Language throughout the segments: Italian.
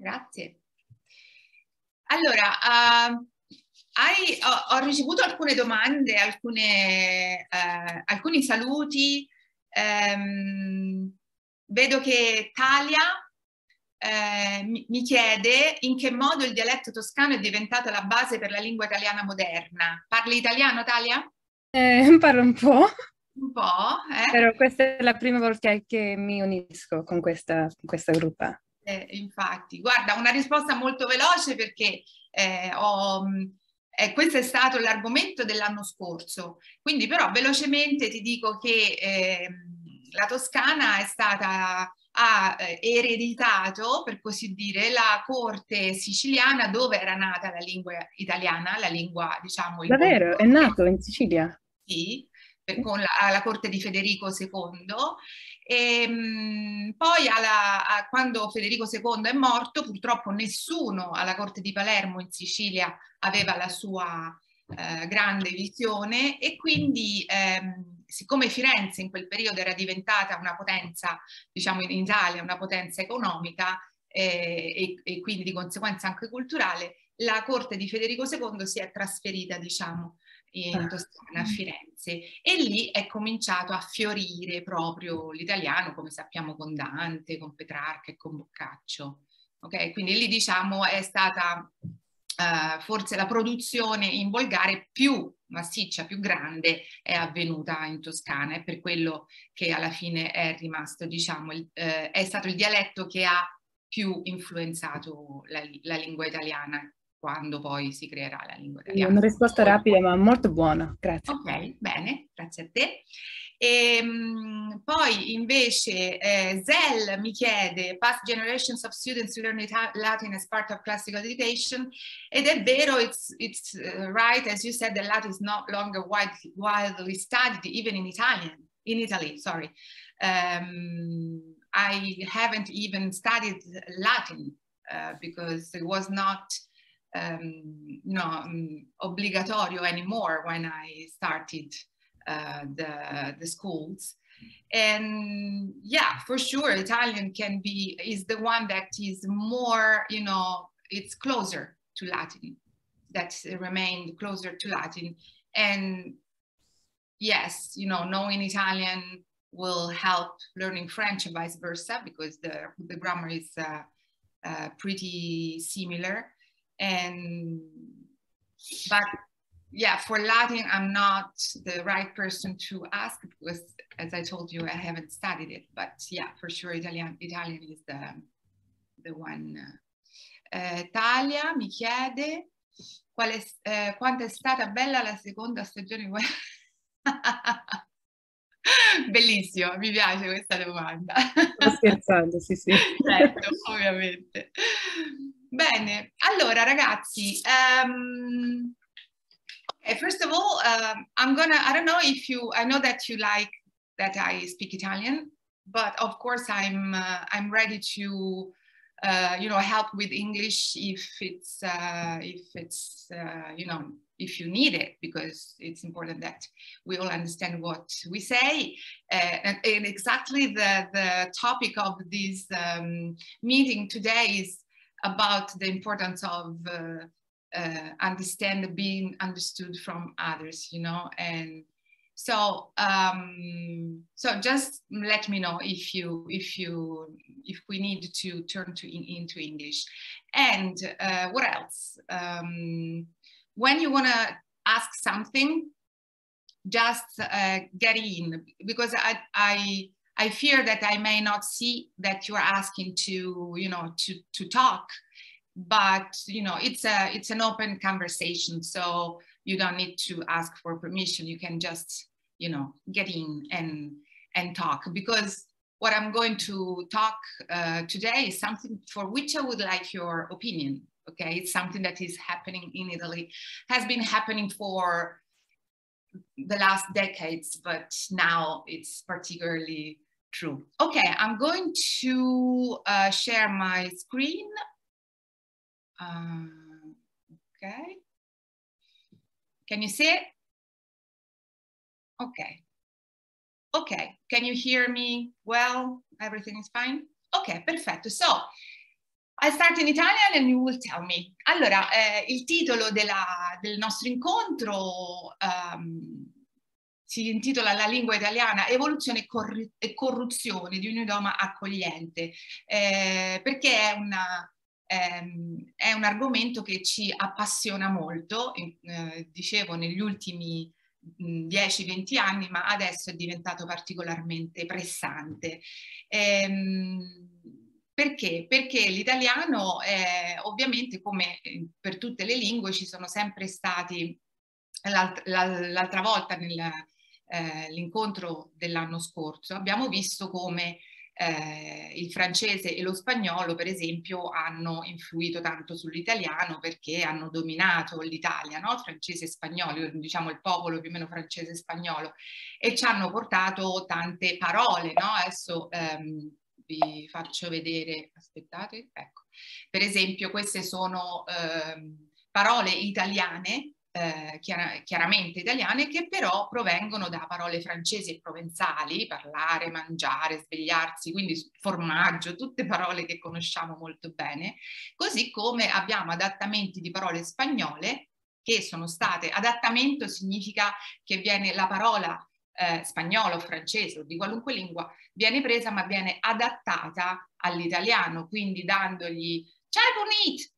Grazie. Allora, uh, hai, ho, ho, ricevuto alcune domande, alcune, uh, alcuni saluti. Um, vedo che Talia eh, mi chiede in che modo il dialetto toscano è diventato la base per la lingua italiana moderna. Parli italiano, Talia? Eh, parlo un po'. Un po', eh? Però questa è la prima volta che mi unisco con questa, con questa gruppa. Eh, infatti, guarda, una risposta molto veloce perché eh, ho, eh, questo è stato l'argomento dell'anno scorso, quindi però velocemente ti dico che ehm, la Toscana è stata ha eh, ereditato, per così dire, la corte siciliana dove era nata la lingua italiana, la lingua, diciamo... Davvero? È nato in Sicilia? Sì, per, con la, la, corte di Federico II. E, ehm, poi alla, a, quando Federico II è morto, purtroppo nessuno alla corte di Palermo in Sicilia aveva la sua eh, grande visione e quindi ehm, siccome Firenze in quel periodo era diventata una potenza, diciamo in Italia, una potenza economica eh, e, e, quindi di conseguenza anche culturale, la corte di Federico II si è trasferita, diciamo, in ah. Toscana, a Firenze e lì è cominciato a fiorire proprio l'italiano, come sappiamo con Dante, con Petrarca e con Boccaccio. Ok, quindi lì diciamo è stata uh, forse la produzione in volgare più massiccia, più grande è avvenuta in Toscana, è per quello che alla fine è rimasto, diciamo, il, uh, è stato il dialetto che ha più influenzato la, la lingua italiana quando poi si creerà la lingua italiana. Una risposta rapida ma molto buona, grazie. Ok, bene, grazie a te. E, um, poi invece eh, Zell mi chiede past generations of students learn Latin as part of classical education ed è vero, it's, it's uh, right as you said that Latin is no longer widely, widely studied even in Italian, in Italy, sorry. Um, I haven't even studied Latin uh, because it was not um, you know, um, obligatorio anymore when I started uh, the, the schools. And yeah, for sure, Italian can be, is the one that is more, you know, it's closer to Latin, that remained closer to Latin. And yes, you know, knowing Italian will help learning French and vice versa because the, the grammar is uh, uh, pretty similar. And, but yeah, for Latin, I'm not the right person to ask because, as I told you, I haven't studied it. But yeah, for sure, Italian, Italian is the, the one. Uh, Talia mi chiede qual è, eh, quanto è stata bella la seconda stagione. Bellissimo, mi piace questa domanda. Sto scherzando, sì, sì. Certo, ovviamente. Bene, allora ragazzi, um, okay, first of all, um, I'm gonna, I don't know if you, I know that you like that I speak Italian, but of course I'm, uh, I'm ready to, uh, you know, help with English if it's, uh, if it's, uh, you know, if you need it, because it's important that we all understand what we say. Uh, and, and, exactly the, the topic of this um, meeting today is about the importance of uh, uh, understand being understood from others, you know, and so um, so just let me know if you if you if we need to turn to in, into English, and uh, what else? Um, when you want to ask something, just uh, get in because I I I fear that I may not see that you're asking to, you know, to, to talk, but, you know, it's a, it's an open conversation. So you don't need to ask for permission. You can just, you know, get in and, and talk because what I'm going to talk uh, today is something for which I would like your opinion. Okay, it's something that is happening in Italy, has been happening for the last decades, but now it's particularly True. Okay, I'm going to uh, share my screen. Uh, okay. Can you see it? Okay. Okay, can you hear me well? Everything is fine? Okay, perfect. So I start in Italian and you will tell me. Allora, eh, il titolo della, del nostro incontro um, si intitola La lingua italiana, evoluzione e, corru- corruzione di un idioma accogliente, eh, perché è, una, ehm, è, un argomento che ci appassiona molto, eh, dicevo negli ultimi 10-20 anni, ma adesso è diventato particolarmente pressante. Ehm, perché? Perché l'italiano, eh, ovviamente, come per tutte le lingue, ci sono sempre stati, l'alt- l'altra volta nell'incontro eh, dell'anno scorso, abbiamo visto come eh, il francese e lo spagnolo, per esempio, hanno influito tanto sull'italiano perché hanno dominato l'Italia, no? francese e spagnolo, diciamo il popolo più o meno francese e spagnolo, e ci hanno portato tante parole. No? Adesso ehm, vi faccio vedere, aspettate, ecco. Per esempio queste sono eh, parole italiane, eh, chiar chiaramente italiane, che però provengono da parole francesi e provenzali, parlare, mangiare, svegliarsi, quindi formaggio, tutte parole che conosciamo molto bene, così come abbiamo adattamenti di parole spagnole che sono state, adattamento significa che viene la parola eh, spagnolo, francese o di qualunque lingua, viene presa ma viene adattata all'italiano, quindi dandogli ciao bonit,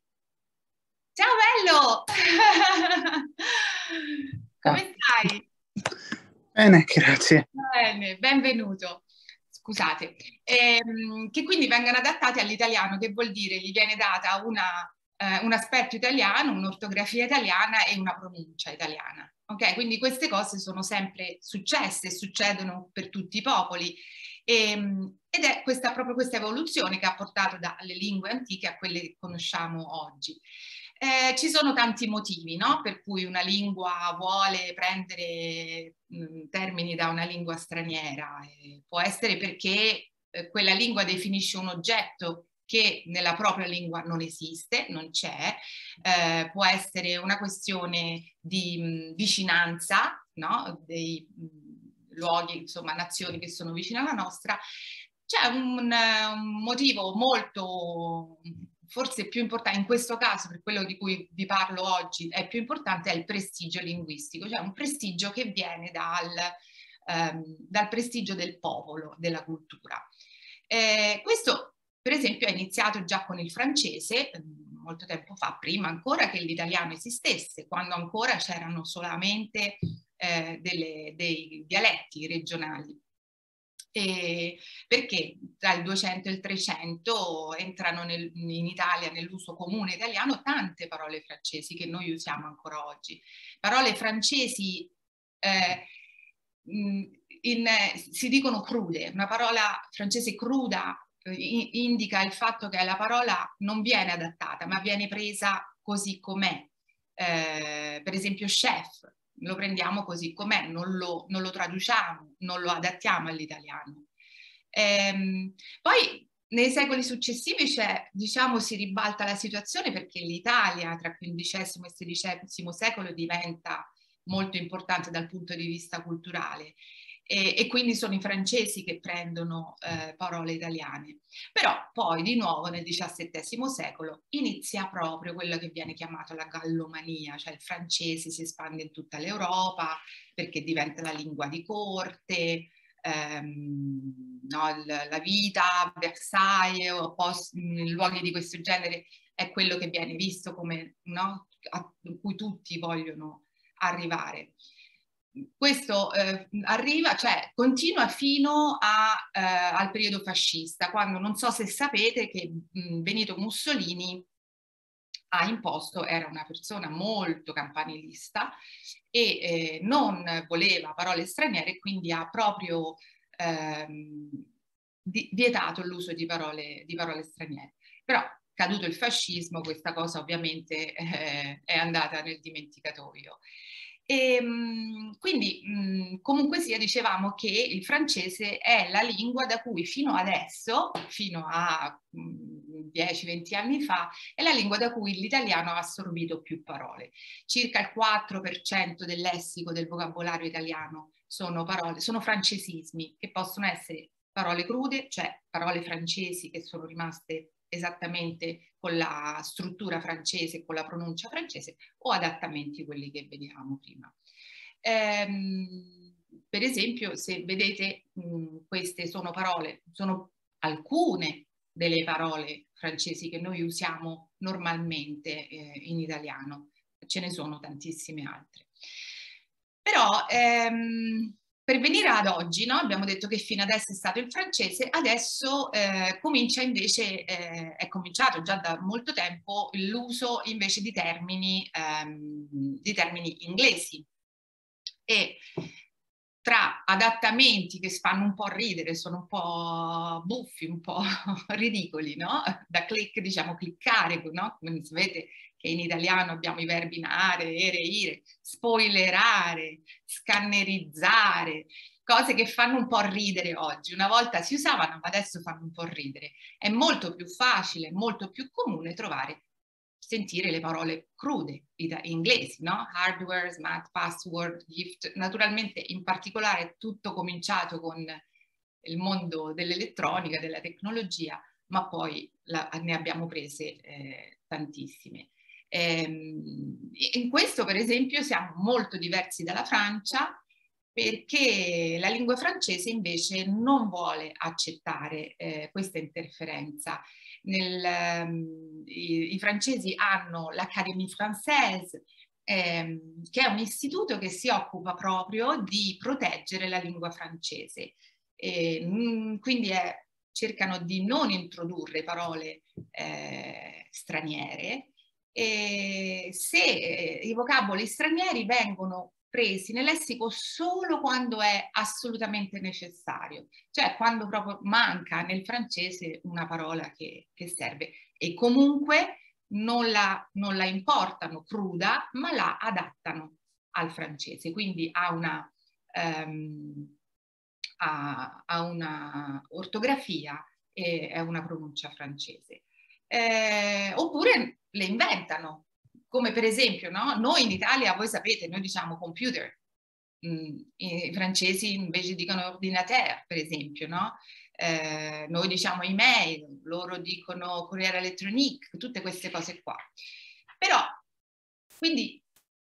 ciao bello, come stai? Bene, grazie. Bene, benvenuto. Scusate, ehm, che quindi vengano adattati all'italiano, che vuol dire gli viene data una, eh, un aspetto italiano, un'ortografia italiana e una pronuncia italiana. Ok, quindi queste cose sono sempre successe e succedono per tutti i popoli. E, ehm, ed è questa, proprio questa evoluzione che ha portato dalle lingue antiche a quelle che conosciamo oggi. Eh, ci sono tanti motivi no? per cui una lingua vuole prendere mh, termini da una lingua straniera. Eh, può essere perché eh, quella lingua definisce un oggetto che nella propria lingua non esiste, non c'è, eh, può essere una questione di mh, vicinanza, no? dei mh, luoghi, insomma, nazioni che sono vicine alla nostra. C'è un, un motivo molto forse più importante, in questo caso per quello di cui vi parlo oggi, è più importante, è il prestigio linguistico, cioè un prestigio che viene dal, ehm, dal prestigio del popolo, della cultura. Eh, questo per esempio è iniziato già con il francese mm, molto tempo fa, prima ancora che l'italiano esistesse, quando ancora c'erano solamente eh, delle, dei dialetti regionali. E perché tra il 200 e il 300 entrano nel, in Italia nell'uso comune italiano tante parole francesi che noi usiamo ancora oggi. Parole francesi eh, in, si dicono crude, una parola francese cruda indica il fatto che la parola non viene adattata, ma viene presa così com'è. Eh, per esempio chef, lo prendiamo così com'è, non lo, non lo traduciamo, non lo adattiamo all'italiano. Eh, poi nei secoli successivi cioè, diciamo, si ribalta la situazione perché l'Italia tra XV e XVI secolo diventa molto importante dal punto di vista culturale e, e quindi sono i francesi che prendono eh, parole italiane. Però poi di nuovo nel XVII secolo inizia proprio quello che viene chiamato la gallomania, cioè il francese si espande in tutta l'Europa perché diventa la lingua di corte, ehm, no, la vita a Versailles o post, in luoghi di questo genere è quello che viene visto come no, a cui tutti vogliono arrivare questo eh, arriva, cioè continua fino a, eh, al periodo fascista, quando non so se sapete che mh, Benito Mussolini ha imposto, era una persona molto campanilista e eh, non voleva parole straniere, quindi ha proprio ehm, di, vietato l'uso di parole, di parole straniere. Però caduto il fascismo, questa cosa ovviamente eh, è andata nel dimenticatoio. E, ehm, quindi comunque sia dicevamo che il francese è la lingua da cui fino adesso, fino a 10-20 anni fa, è la lingua da cui l'italiano ha assorbito più parole. Circa il 4% del lessico del vocabolario italiano sono parole, sono francesismi che possono essere parole crude, cioè parole francesi che sono rimaste esattamente con la struttura francese, con la pronuncia francese o adattamenti quelli che vediamo prima. Ehm, per esempio, se vedete, mh, queste sono parole, sono alcune delle parole francesi che noi usiamo normalmente eh, in italiano, ce ne sono tantissime altre. Però ehm, per venire ad oggi, no? abbiamo detto che fino adesso è stato il francese, adesso eh, comincia invece, eh, è cominciato già da molto tempo l'uso invece di termini, ehm, di termini inglesi. E tra adattamenti che fanno un po' ridere, sono un po' buffi, un po' ridicoli, no? Da click, diciamo, cliccare, no? Come sapete che in italiano abbiamo i verbi nare, ere, ire, spoilerare, scannerizzare, cose che fanno un po' ridere oggi. Una volta si usavano, ma adesso fanno un po' ridere. È molto più facile, molto più comune trovare sentire le parole crude inglesi, no? Hardware, smart password, gift. Naturalmente in particolare tutto cominciato con il mondo dell'elettronica, della tecnologia, ma poi la, ne abbiamo prese eh, tantissime. Ehm, in questo, per esempio, siamo molto diversi dalla Francia perché la lingua francese invece non vuole accettare eh, questa interferenza nel, um, i, i, francesi hanno l'Académie Française, ehm, che è un istituto che si occupa proprio di proteggere la lingua francese. E, mh, mm, quindi è, cercano di non introdurre parole eh, straniere e se eh, i vocaboli stranieri vengono presi nel lessico solo quando è assolutamente necessario, cioè quando proprio manca nel francese una parola che, che serve e comunque non la, non la, importano cruda, ma la adattano al francese, quindi ha una, um, ha, ha una ortografia e è una pronuncia francese. Eh, oppure le inventano, come per esempio, no? noi in Italia, voi sapete, noi diciamo computer, mm, i francesi invece dicono ordinateur, per esempio, no? Eh, noi diciamo email, loro dicono corriere electronique, tutte queste cose qua. Però, quindi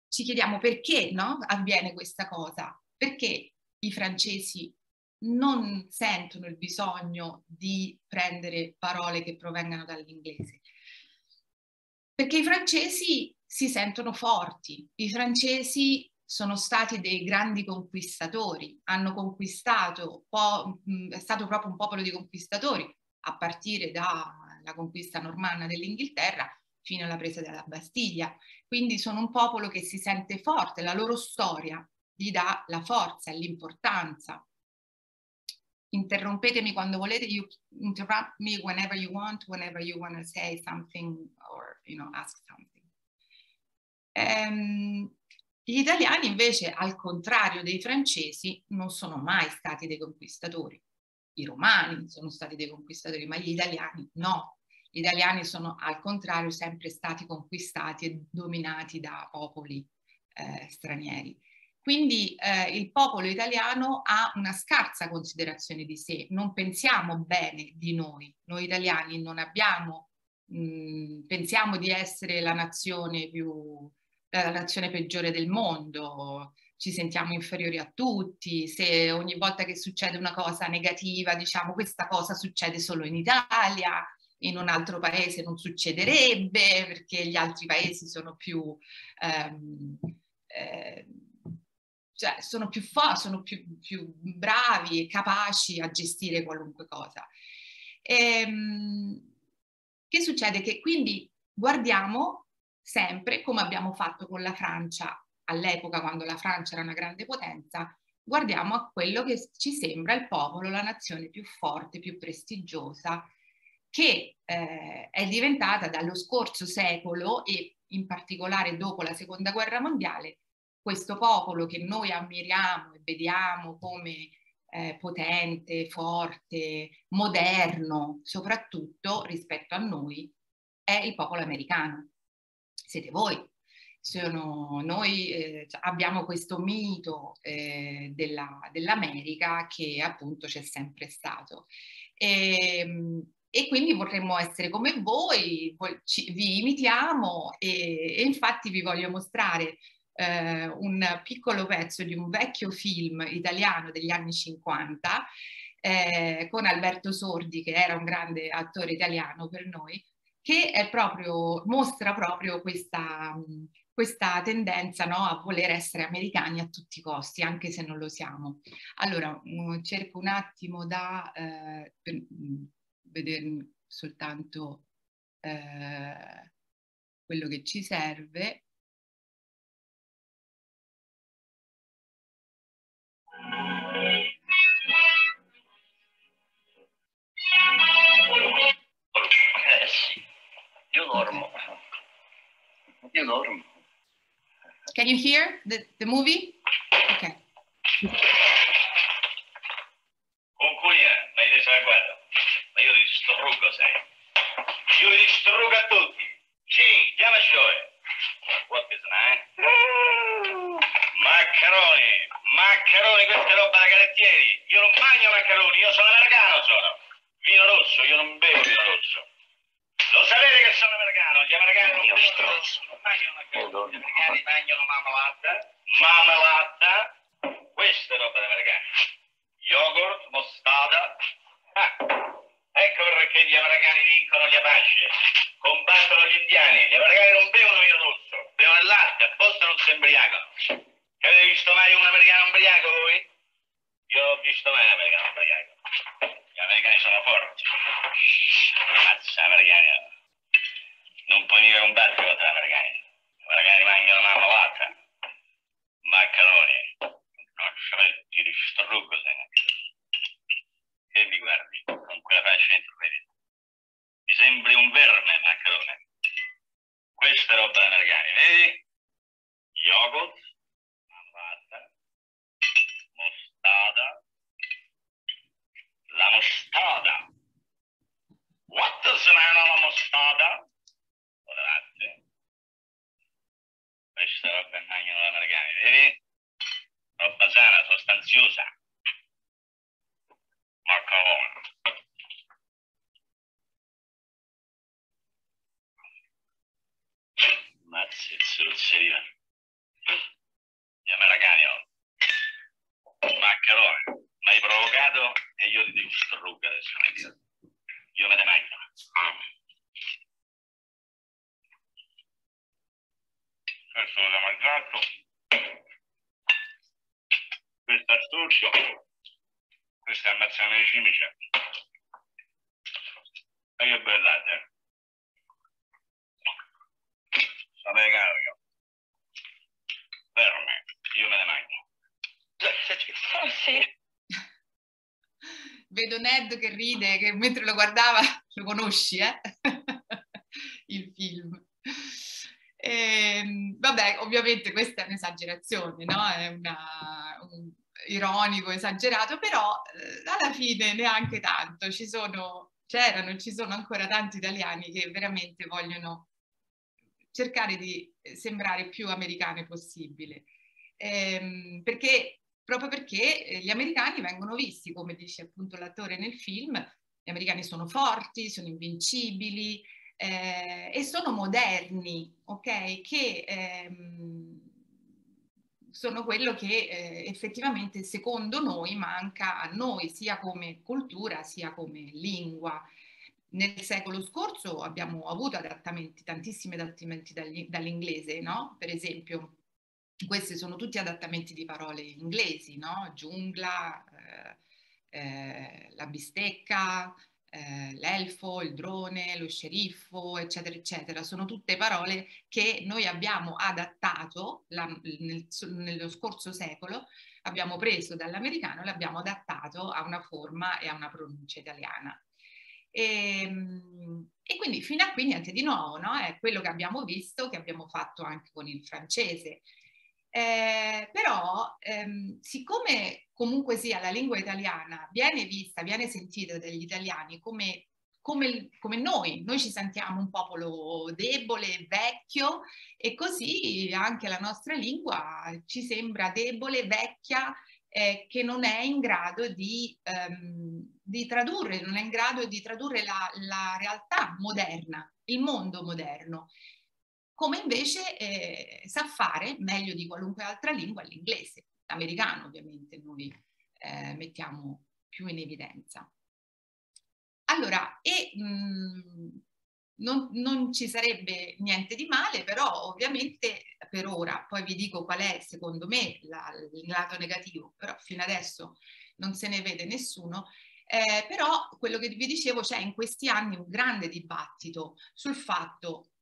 ci chiediamo perché no? avviene questa cosa, perché i francesi non sentono il bisogno di prendere parole che provengano dall'inglese, perché i francesi si sentono forti, i francesi sono stati dei grandi conquistatori, hanno conquistato, è stato proprio un popolo di conquistatori, a partire dalla conquista normanna dell'Inghilterra fino alla presa della Bastiglia. Quindi sono un popolo che si sente forte, la loro storia gli dà la forza e l'importanza interrompetemi quando volete, you interrupt me whenever you want, whenever you want to say something or you know, ask something. Um, gli italiani invece, al contrario dei francesi, non sono mai stati dei conquistatori. I romani sono stati dei conquistatori, ma gli italiani no. Gli italiani sono al contrario sempre stati conquistati e dominati da popoli eh, stranieri. Quindi eh, il popolo italiano ha una scarsa considerazione di sé, non pensiamo bene di noi. Noi italiani non abbiamo, mh, mm, pensiamo di essere la nazione più, la nazione peggiore del mondo, ci sentiamo inferiori a tutti, se ogni volta che succede una cosa negativa diciamo questa cosa succede solo in Italia, in un altro paese non succederebbe perché gli altri paesi sono più... Ehm, eh, cioè sono più, sono più, più bravi e capaci a gestire qualunque cosa. E, ehm, che succede? Che quindi guardiamo sempre, come abbiamo fatto con la Francia all'epoca, quando la Francia era una grande potenza, guardiamo a quello che ci sembra il popolo, la nazione più forte, più prestigiosa, che eh, è diventata dallo scorso secolo e in particolare dopo la seconda guerra mondiale questo popolo che noi ammiriamo e vediamo come eh, potente, forte, moderno, soprattutto rispetto a noi, è il popolo americano. Siete voi. Sono, noi eh, abbiamo questo mito eh, della, dell'America che appunto c'è sempre stato. E, ehm, e quindi vorremmo essere come voi, ci, vi imitiamo e, e, infatti vi voglio mostrare eh, un piccolo pezzo di un vecchio film italiano degli anni 50 eh, con Alberto Sordi che era un grande attore italiano per noi che proprio, mostra proprio questa, questa tendenza no, a voler essere americani a tutti i costi, anche se non lo siamo. Allora, um, cerco un attimo da eh, vedere soltanto eh, quello che ci serve. Can you hear the, the movie? Ok. Concuglia, ma hai detto la guarda ma io li distruggo, sai. Io li distruggo a tutti. Sì, chiama Scioe. What is that? Maccheroni, maccheroni, questa roba da carettieri. Che mentre lo guardava lo conosci, eh? Il film. E, ehm, vabbè, ovviamente questa è un'esagerazione, no? È una, un, ironico, esagerato, però eh, alla fine neanche tanto. Ci sono, c'erano, ci sono ancora tanti italiani che veramente vogliono cercare di sembrare più americani possibile. Ehm, perché, proprio perché eh, gli americani vengono visti, come dice appunto l'attore nel film, gli americani sono forti, sono invincibili eh, e sono moderni, ok? Che ehm, sono quello che eh, effettivamente secondo noi manca a noi sia come cultura sia come lingua. Nel secolo scorso abbiamo avuto adattamenti, tantissimi adattamenti dall'inglese, no? Per esempio, questi sono tutti adattamenti di parole inglesi, no? Giungla, eh, eh, la bistecca, eh, l'elfo, il drone, lo sceriffo, eccetera, eccetera. Sono tutte parole che noi abbiamo adattato la, nel, nello scorso secolo, abbiamo preso dall'americano e l'abbiamo adattato a una forma e a una pronuncia italiana. E, ehm, e, quindi fino a qui niente di nuovo, no? È quello che abbiamo visto, che abbiamo fatto anche con il francese. Eh, però, ehm, siccome comunque sia la lingua italiana viene vista, viene sentita dagli italiani come, come, come noi, noi ci sentiamo un popolo debole, vecchio e così anche la nostra lingua ci sembra debole, vecchia, eh, che non è in grado di, ehm, di tradurre, non è in grado di tradurre la, la realtà moderna, il mondo moderno, come invece eh, sa fare meglio di qualunque altra lingua l'inglese, l'americano ovviamente noi eh, mettiamo più in evidenza. Allora, e mh, mm, non, non, ci sarebbe niente di male, però ovviamente per ora, poi vi dico qual è secondo me la, il lato negativo, però fino adesso non se ne vede nessuno, eh, però quello che vi dicevo c'è in questi anni un grande dibattito sul fatto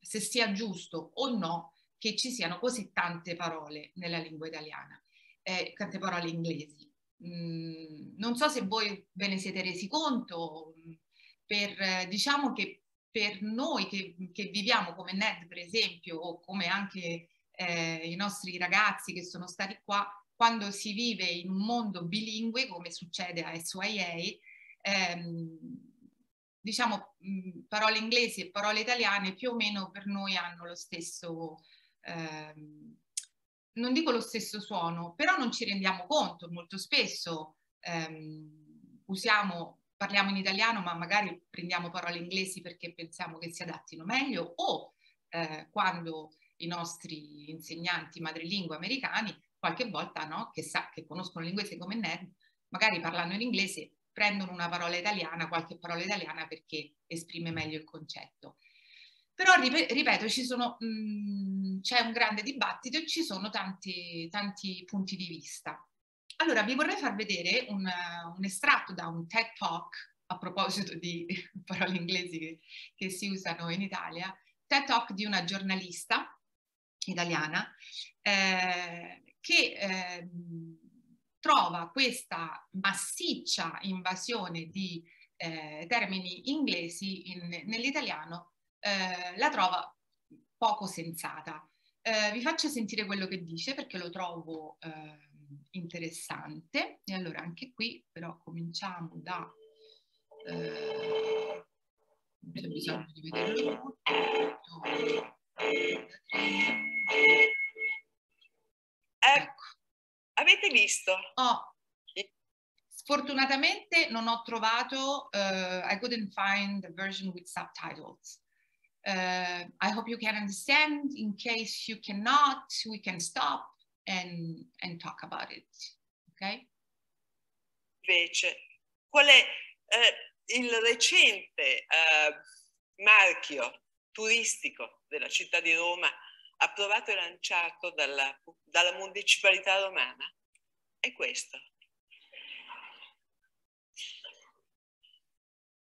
se sia giusto o no che ci siano così tante parole nella lingua italiana, eh, tante parole inglesi. Mm, non so se voi ve ne siete resi conto, per, diciamo che per noi che, che, viviamo come Ned per esempio o come anche eh, i nostri ragazzi che sono stati qua, quando si vive in un mondo bilingue come succede a SYA, ehm, diciamo parole inglesi e parole italiane più o meno per noi hanno lo stesso, ehm, non dico lo stesso suono, però non ci rendiamo conto molto spesso. Ehm, usiamo parliamo in italiano ma magari prendiamo parole inglesi perché pensiamo che si adattino meglio o eh, quando i nostri insegnanti madrelingua americani qualche volta no, che, sa, che conoscono l'inglese come Ned, magari parlando in inglese prendono una parola italiana, qualche parola italiana perché esprime meglio il concetto. Però ripeto, mm, c'è un grande dibattito e ci sono tanti, tanti punti di vista. Allora, vi vorrei far vedere un, un estratto da un TED Talk, a proposito di parole inglesi che, che si usano in Italia, TED Talk di una giornalista italiana eh, che eh, trova questa massiccia invasione di eh, termini inglesi in, nell'italiano, eh, la trova poco sensata. Eh, vi faccio sentire quello che dice perché lo trovo eh, interessante. E allora anche qui però cominciamo da... Eh, c'è bisogno di vederlo tutto. Ecco, avete visto? Oh, sfortunatamente non ho trovato, uh, I couldn't find the version with subtitles. Uh, I hope you can understand. In case you cannot, we can stop and, and talk about it. Ok? Invece, qual è eh, il recente eh, marchio turistico della città di Roma approvato e lanciato dalla, dalla municipalità romana? È questo.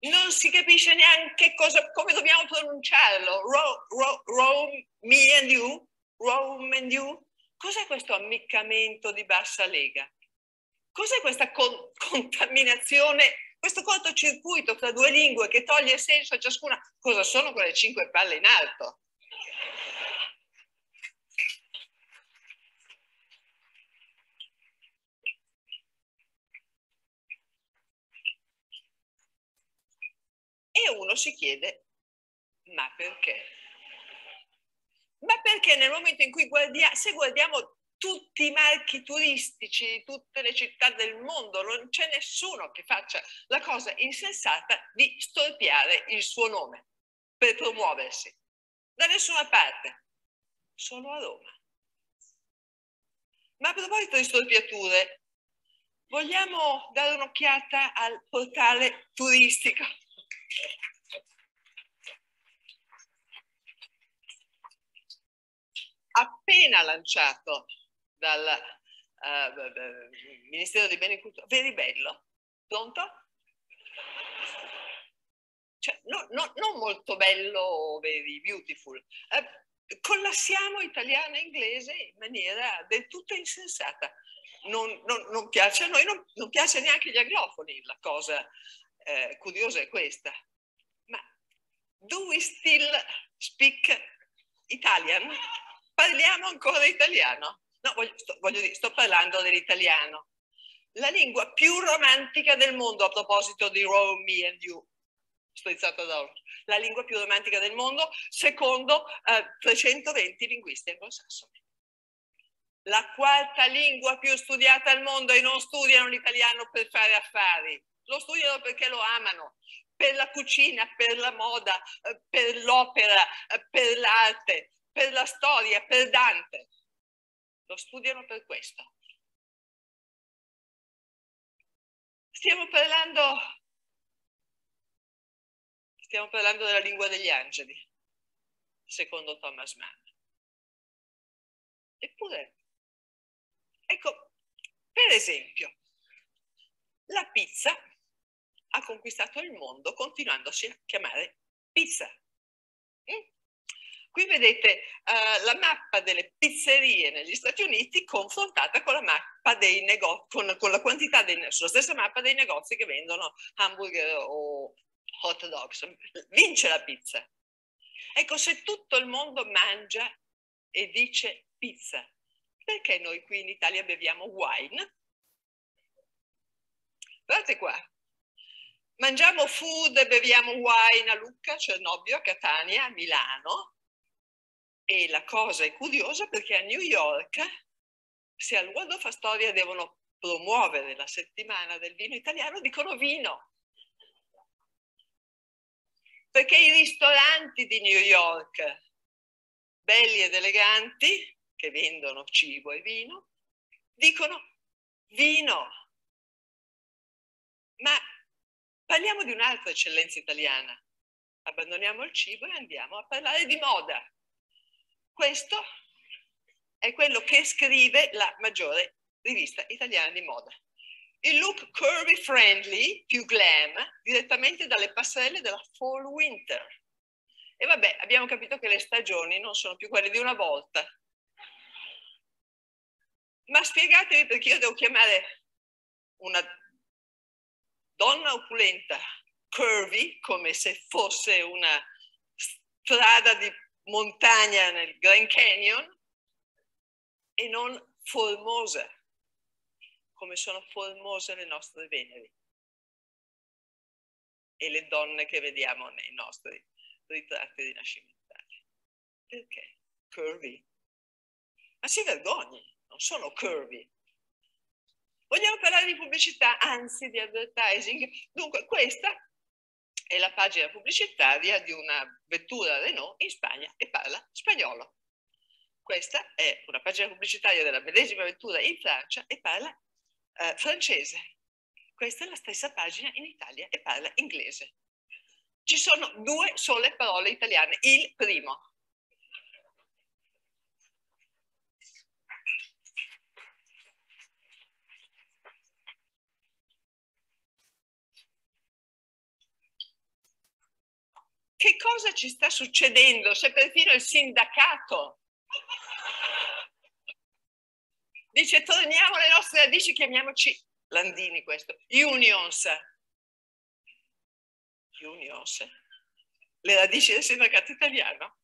non si capisce neanche cosa, come dobbiamo pronunciarlo. Ro, ro, Rome, me and you, Rome and you. Cos'è questo ammiccamento di bassa lega? Cos'è questa con- contaminazione, questo cortocircuito tra due lingue che toglie senso a ciascuna? Cosa sono quelle cinque palle in alto? E uno si chiede, ma perché? Ma perché nel momento in cui guardiamo, se guardiamo tutti i marchi turistici di tutte le città del mondo, non c'è nessuno che faccia la cosa insensata di storpiare il suo nome per promuoversi. Da nessuna parte, solo a Roma. Ma a proposito di storpiature, vogliamo dare un'occhiata al portale turistico appena lanciato dal uh, Ministero dei Beni Culturali, veri bello, pronto? Cioè, no, no, non molto bello, very beautiful. Eh, collassiamo italiano e inglese in maniera del tutto insensata. Non, non, non piace a noi, non, piace neanche agli anglofoni. La cosa eh, curiosa è questa. Ma do we still speak Italian? parliamo ancora italiano. No, voglio, sto, voglio dire, sto parlando dell'italiano. La lingua più romantica del mondo, a proposito di Rome, me and you, strizzata d'oro. La lingua più romantica del mondo, secondo eh, 320 linguisti anglosassoni. La quarta lingua più studiata al mondo e non studiano l'italiano per fare affari, lo studiano perché lo amano, per la cucina, per la moda, eh, per l'opera, eh, per l'arte, per la storia, per Dante. Lo studiano per questo. Stiamo parlando, stiamo parlando della lingua degli angeli, secondo Thomas Mann. Eppure, ecco, per esempio, la pizza ha conquistato il mondo continuandosi a chiamare pizza. Mm? Qui vedete uh, la mappa delle pizzerie negli Stati Uniti confrontata con la mappa dei negozi, con, con, la quantità dei, sulla stessa mappa dei negozi che vendono hamburger o hot dogs. Vince la pizza. Ecco, se tutto il mondo mangia e dice pizza, perché noi qui in Italia beviamo wine? Guardate qua, mangiamo food e beviamo wine a Lucca, Cernobbio, a Catania, a Milano, e la cosa è curiosa perché a New York, se al World of Astoria devono promuovere la settimana del vino italiano, dicono vino. Perché i ristoranti di New York, belli ed eleganti, che vendono cibo e vino, dicono vino. Ma parliamo di un'altra eccellenza italiana. Abbandoniamo il cibo e andiamo a parlare di moda. Questo è quello che scrive la maggiore rivista italiana di moda. Il look curvy friendly, più glam, direttamente dalle passerelle della fall winter. E vabbè, abbiamo capito che le stagioni non sono più quelle di una volta. Ma spiegatevi perché io devo chiamare una donna opulenta curvy, come se fosse una strada di montagna nel Grand Canyon e non formosa, come sono formose le nostre Veneri e le donne che vediamo nei nostri ritratti rinascimentali. Perché? Curvy. Ma si vergogni, non sono curvy. Vogliamo parlare di pubblicità, anzi di advertising. Dunque, questa è la pagina pubblicitaria di una vettura Renault in Spagna e parla spagnolo. Questa è una pagina pubblicitaria della medesima vettura in Francia e parla eh, francese. Questa è la stessa pagina in Italia e parla inglese. Ci sono due sole parole italiane. Il primo, che cosa ci sta succedendo se perfino il sindacato dice torniamo alle nostre radici, chiamiamoci Landini questo, unions. Unions? Le radici del sindacato italiano?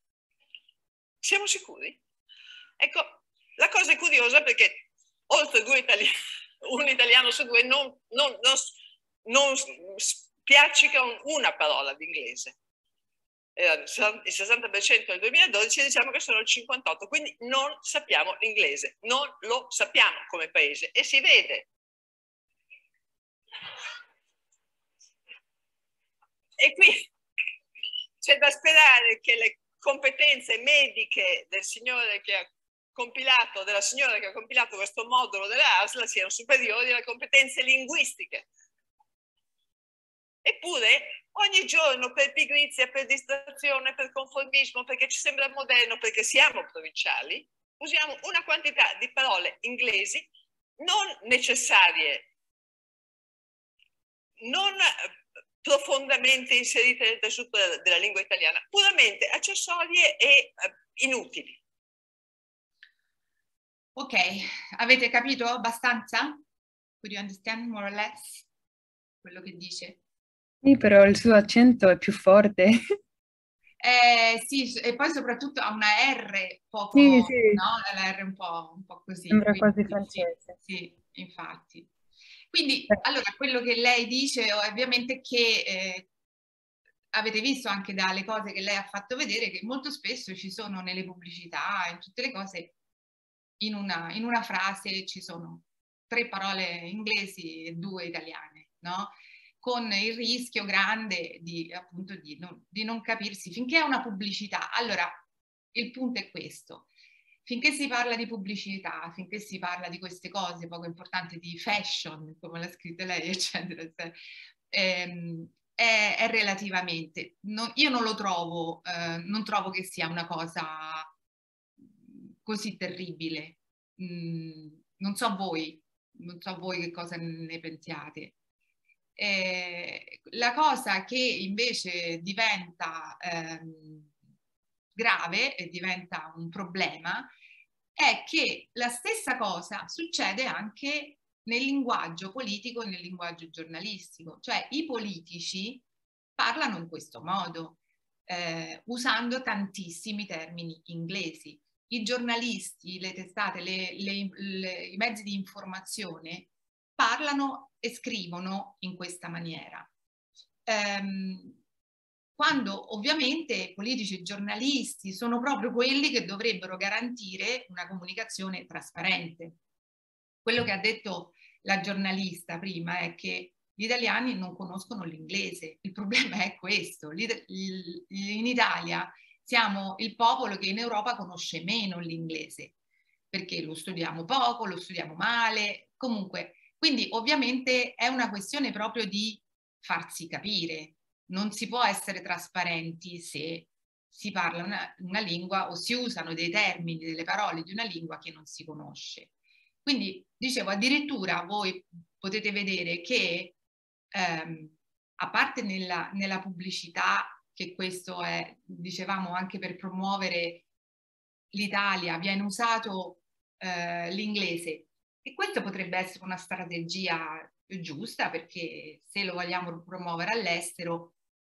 Siamo sicuri? Ecco, la cosa è curiosa perché oltre due italiani, un italiano su due non, non, non, non spiaccica una parola d'inglese il 60% nel 2012, diciamo che sono il 58%, quindi non sappiamo l'inglese, non lo sappiamo come paese e si vede. E qui c'è da sperare che le competenze mediche del signore che ha compilato, della signora che ha compilato questo modulo della ASLA siano superiori alle competenze linguistiche. Eppure ogni giorno per pigrizia, per distrazione, per conformismo, perché ci sembra moderno, perché siamo provinciali, usiamo una quantità di parole inglesi non necessarie, non profondamente inserite nel tessuto della lingua italiana, puramente accessorie e eh, inutili. Ok, avete capito abbastanza? Could you understand more or less quello che dice? Sì, però il suo accento è più forte. Eh, sì, e poi soprattutto ha una R poco, Sì, sì. no? La R un po', un po' così. Sembra quindi quasi sì, francese. Sì, infatti. Quindi, Eh. allora, quello che lei dice ovviamente che eh, avete visto anche dalle cose che lei ha fatto vedere che molto spesso ci sono nelle pubblicità, in tutte le cose, in una, in una frase ci sono tre parole inglesi e due italiane, no? Con il rischio grande di appunto di non, di non capirsi finché è una pubblicità. Allora, il punto è questo. Finché si parla di pubblicità, finché si parla di queste cose poco importanti, di fashion, come l'ha scritto lei, eccetera, eccetera ehm, è, è, relativamente. No, io non lo trovo, eh, non trovo che sia una cosa così terribile. Mm, non so voi, non so voi che cosa ne pensiate. Eh, la cosa che invece diventa ehm, grave e diventa un problema è che la stessa cosa succede anche nel linguaggio politico e nel linguaggio giornalistico, cioè i politici parlano in questo modo, eh, usando tantissimi termini inglesi. I giornalisti, le testate, le, le, le, i mezzi di informazione parlano e scrivono in questa maniera. Um, quando ovviamente politici e giornalisti sono proprio quelli che dovrebbero garantire una comunicazione trasparente. Quello che ha detto la giornalista prima è che gli italiani non conoscono l'inglese. Il problema è questo. In Italia siamo il popolo che in Europa conosce meno l'inglese, perché lo studiamo poco, lo studiamo male, comunque quindi ovviamente è una questione proprio di farsi capire. Non si può essere trasparenti se si parla una, una lingua o si usano dei termini, delle parole di una lingua che non si conosce. Quindi dicevo, addirittura voi potete vedere che ehm, a parte nella, nella, pubblicità, che questo è, dicevamo, anche per promuovere l'Italia, viene usato eh, l'inglese, e questa potrebbe essere una strategia giusta perché se lo vogliamo promuovere all'estero,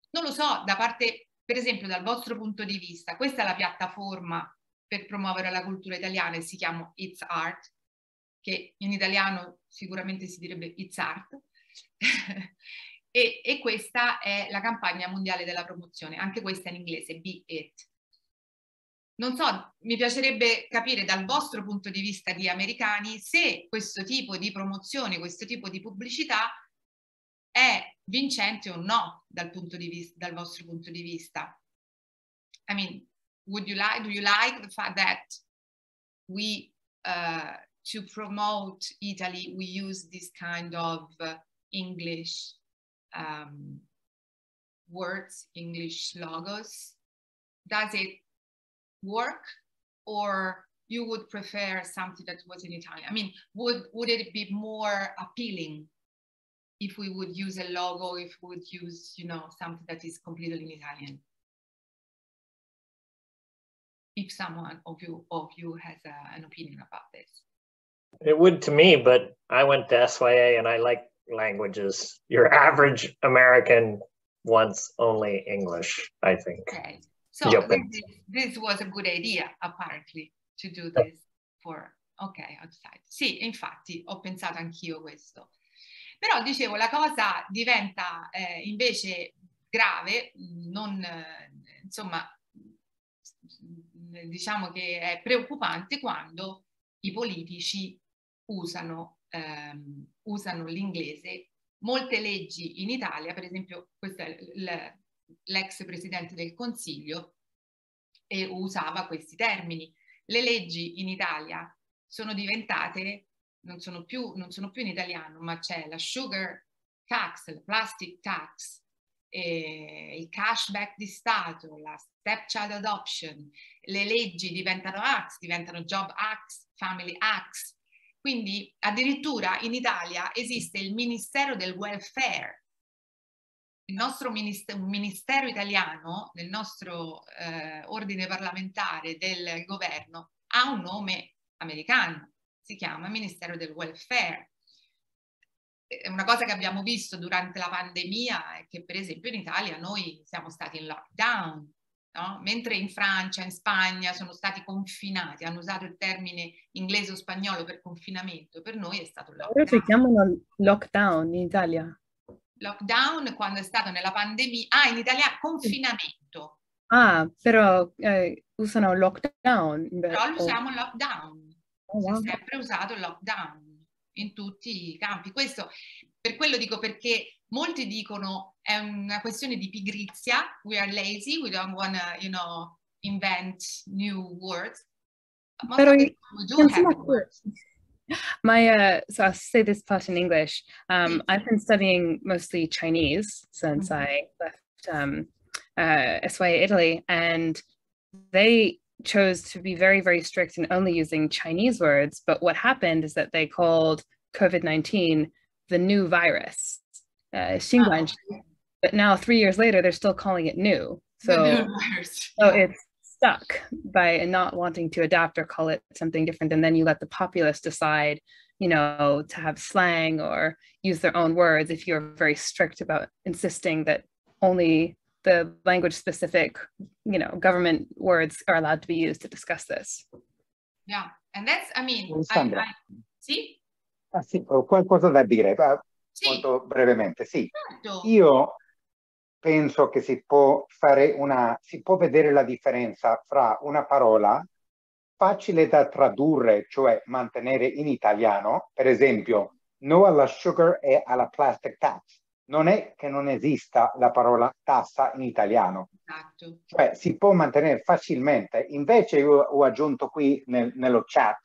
non lo so, da parte, per esempio, dal vostro punto di vista, questa è la piattaforma per promuovere la cultura italiana e si chiama It's Art, che in italiano sicuramente si direbbe It's Art. e, e, questa è la campagna mondiale della promozione, anche questa in inglese, Be It non so, mi piacerebbe capire dal vostro punto di vista di americani se questo tipo di promozione, questo tipo di pubblicità è vincente o no dal, vista, dal vostro punto di vista. I mean, would you like, do you like the fact that we, uh, to promote Italy, we use this kind of uh, English um, words, English logos? Does it work or you would prefer something that was in Italian? I mean, would, would it be more appealing if we would use a logo, if we would use, you know, something that is completely in Italian? If someone of you, of you has a, an opinion about this. It would to me, but I went to SYA and I like languages. Your average American wants only English, I think. Okay. So this, this, was a good idea, apparently, to do this for, ok, outside. Sì, infatti, ho pensato anch'io questo. Però dicevo, la cosa diventa eh, invece grave, non, eh, insomma, diciamo che è preoccupante quando i politici usano, ehm, usano l'inglese. Molte leggi in Italia, per esempio, questo è l'ex presidente del Consiglio e usava questi termini. Le leggi in Italia sono diventate, non sono più, non sono più in italiano, ma c'è la sugar tax, la plastic tax, il cashback di Stato, la stepchild adoption, le leggi diventano acts, diventano job acts, family acts. Quindi addirittura in Italia esiste il Ministero del Welfare, il nostro ministero, un ministero italiano, nel nostro eh, ordine parlamentare del governo, ha un nome americano, si chiama Ministero del Welfare. Una cosa che abbiamo visto durante la pandemia è che per esempio in Italia noi siamo stati in lockdown, no? mentre in Francia, in Spagna sono stati confinati, hanno usato il termine inglese o spagnolo per confinamento, per noi è stato lockdown. Loro si chiamano lockdown in Italia lockdown quando è stato nella pandemia, ah in italiano confinamento. Ah, però eh, usano lockdown. Però lo usiamo lockdown, oh, wow. si è sempre usato lockdown in tutti i campi. Questo per quello dico perché molti dicono è una questione di pigrizia, we are lazy, we don't want to, you know, invent new words. Most have insomma, words. my uh, so I'll say this part in English. Um, I've been studying mostly Chinese since mm-hmm. I left um, uh, SYA Italy, and they chose to be very very strict in only using Chinese words. But what happened is that they called COVID nineteen the new virus, uh, Wow. But now three years later, they're still calling it new. So, so it's stuck by not wanting to adapt or call it something different. And then you let the populace decide, you know, to have slang or use their own words if you're very strict about insisting that only the language specific, you know, government words are allowed to be used to discuss this. Yeah, and that's, I mean, I, I, sì, Ah, sì, qualcosa da dire, ah, sì, molto brevemente. Sì, certo. io penso che si può fare una, si può vedere la differenza fra una parola facile da tradurre, cioè mantenere in italiano, per esempio, no alla sugar e alla plastic tax. Non è che non esista la parola tassa in italiano, Esatto. cioè si può mantenere facilmente. Invece io ho aggiunto qui nel- nello chat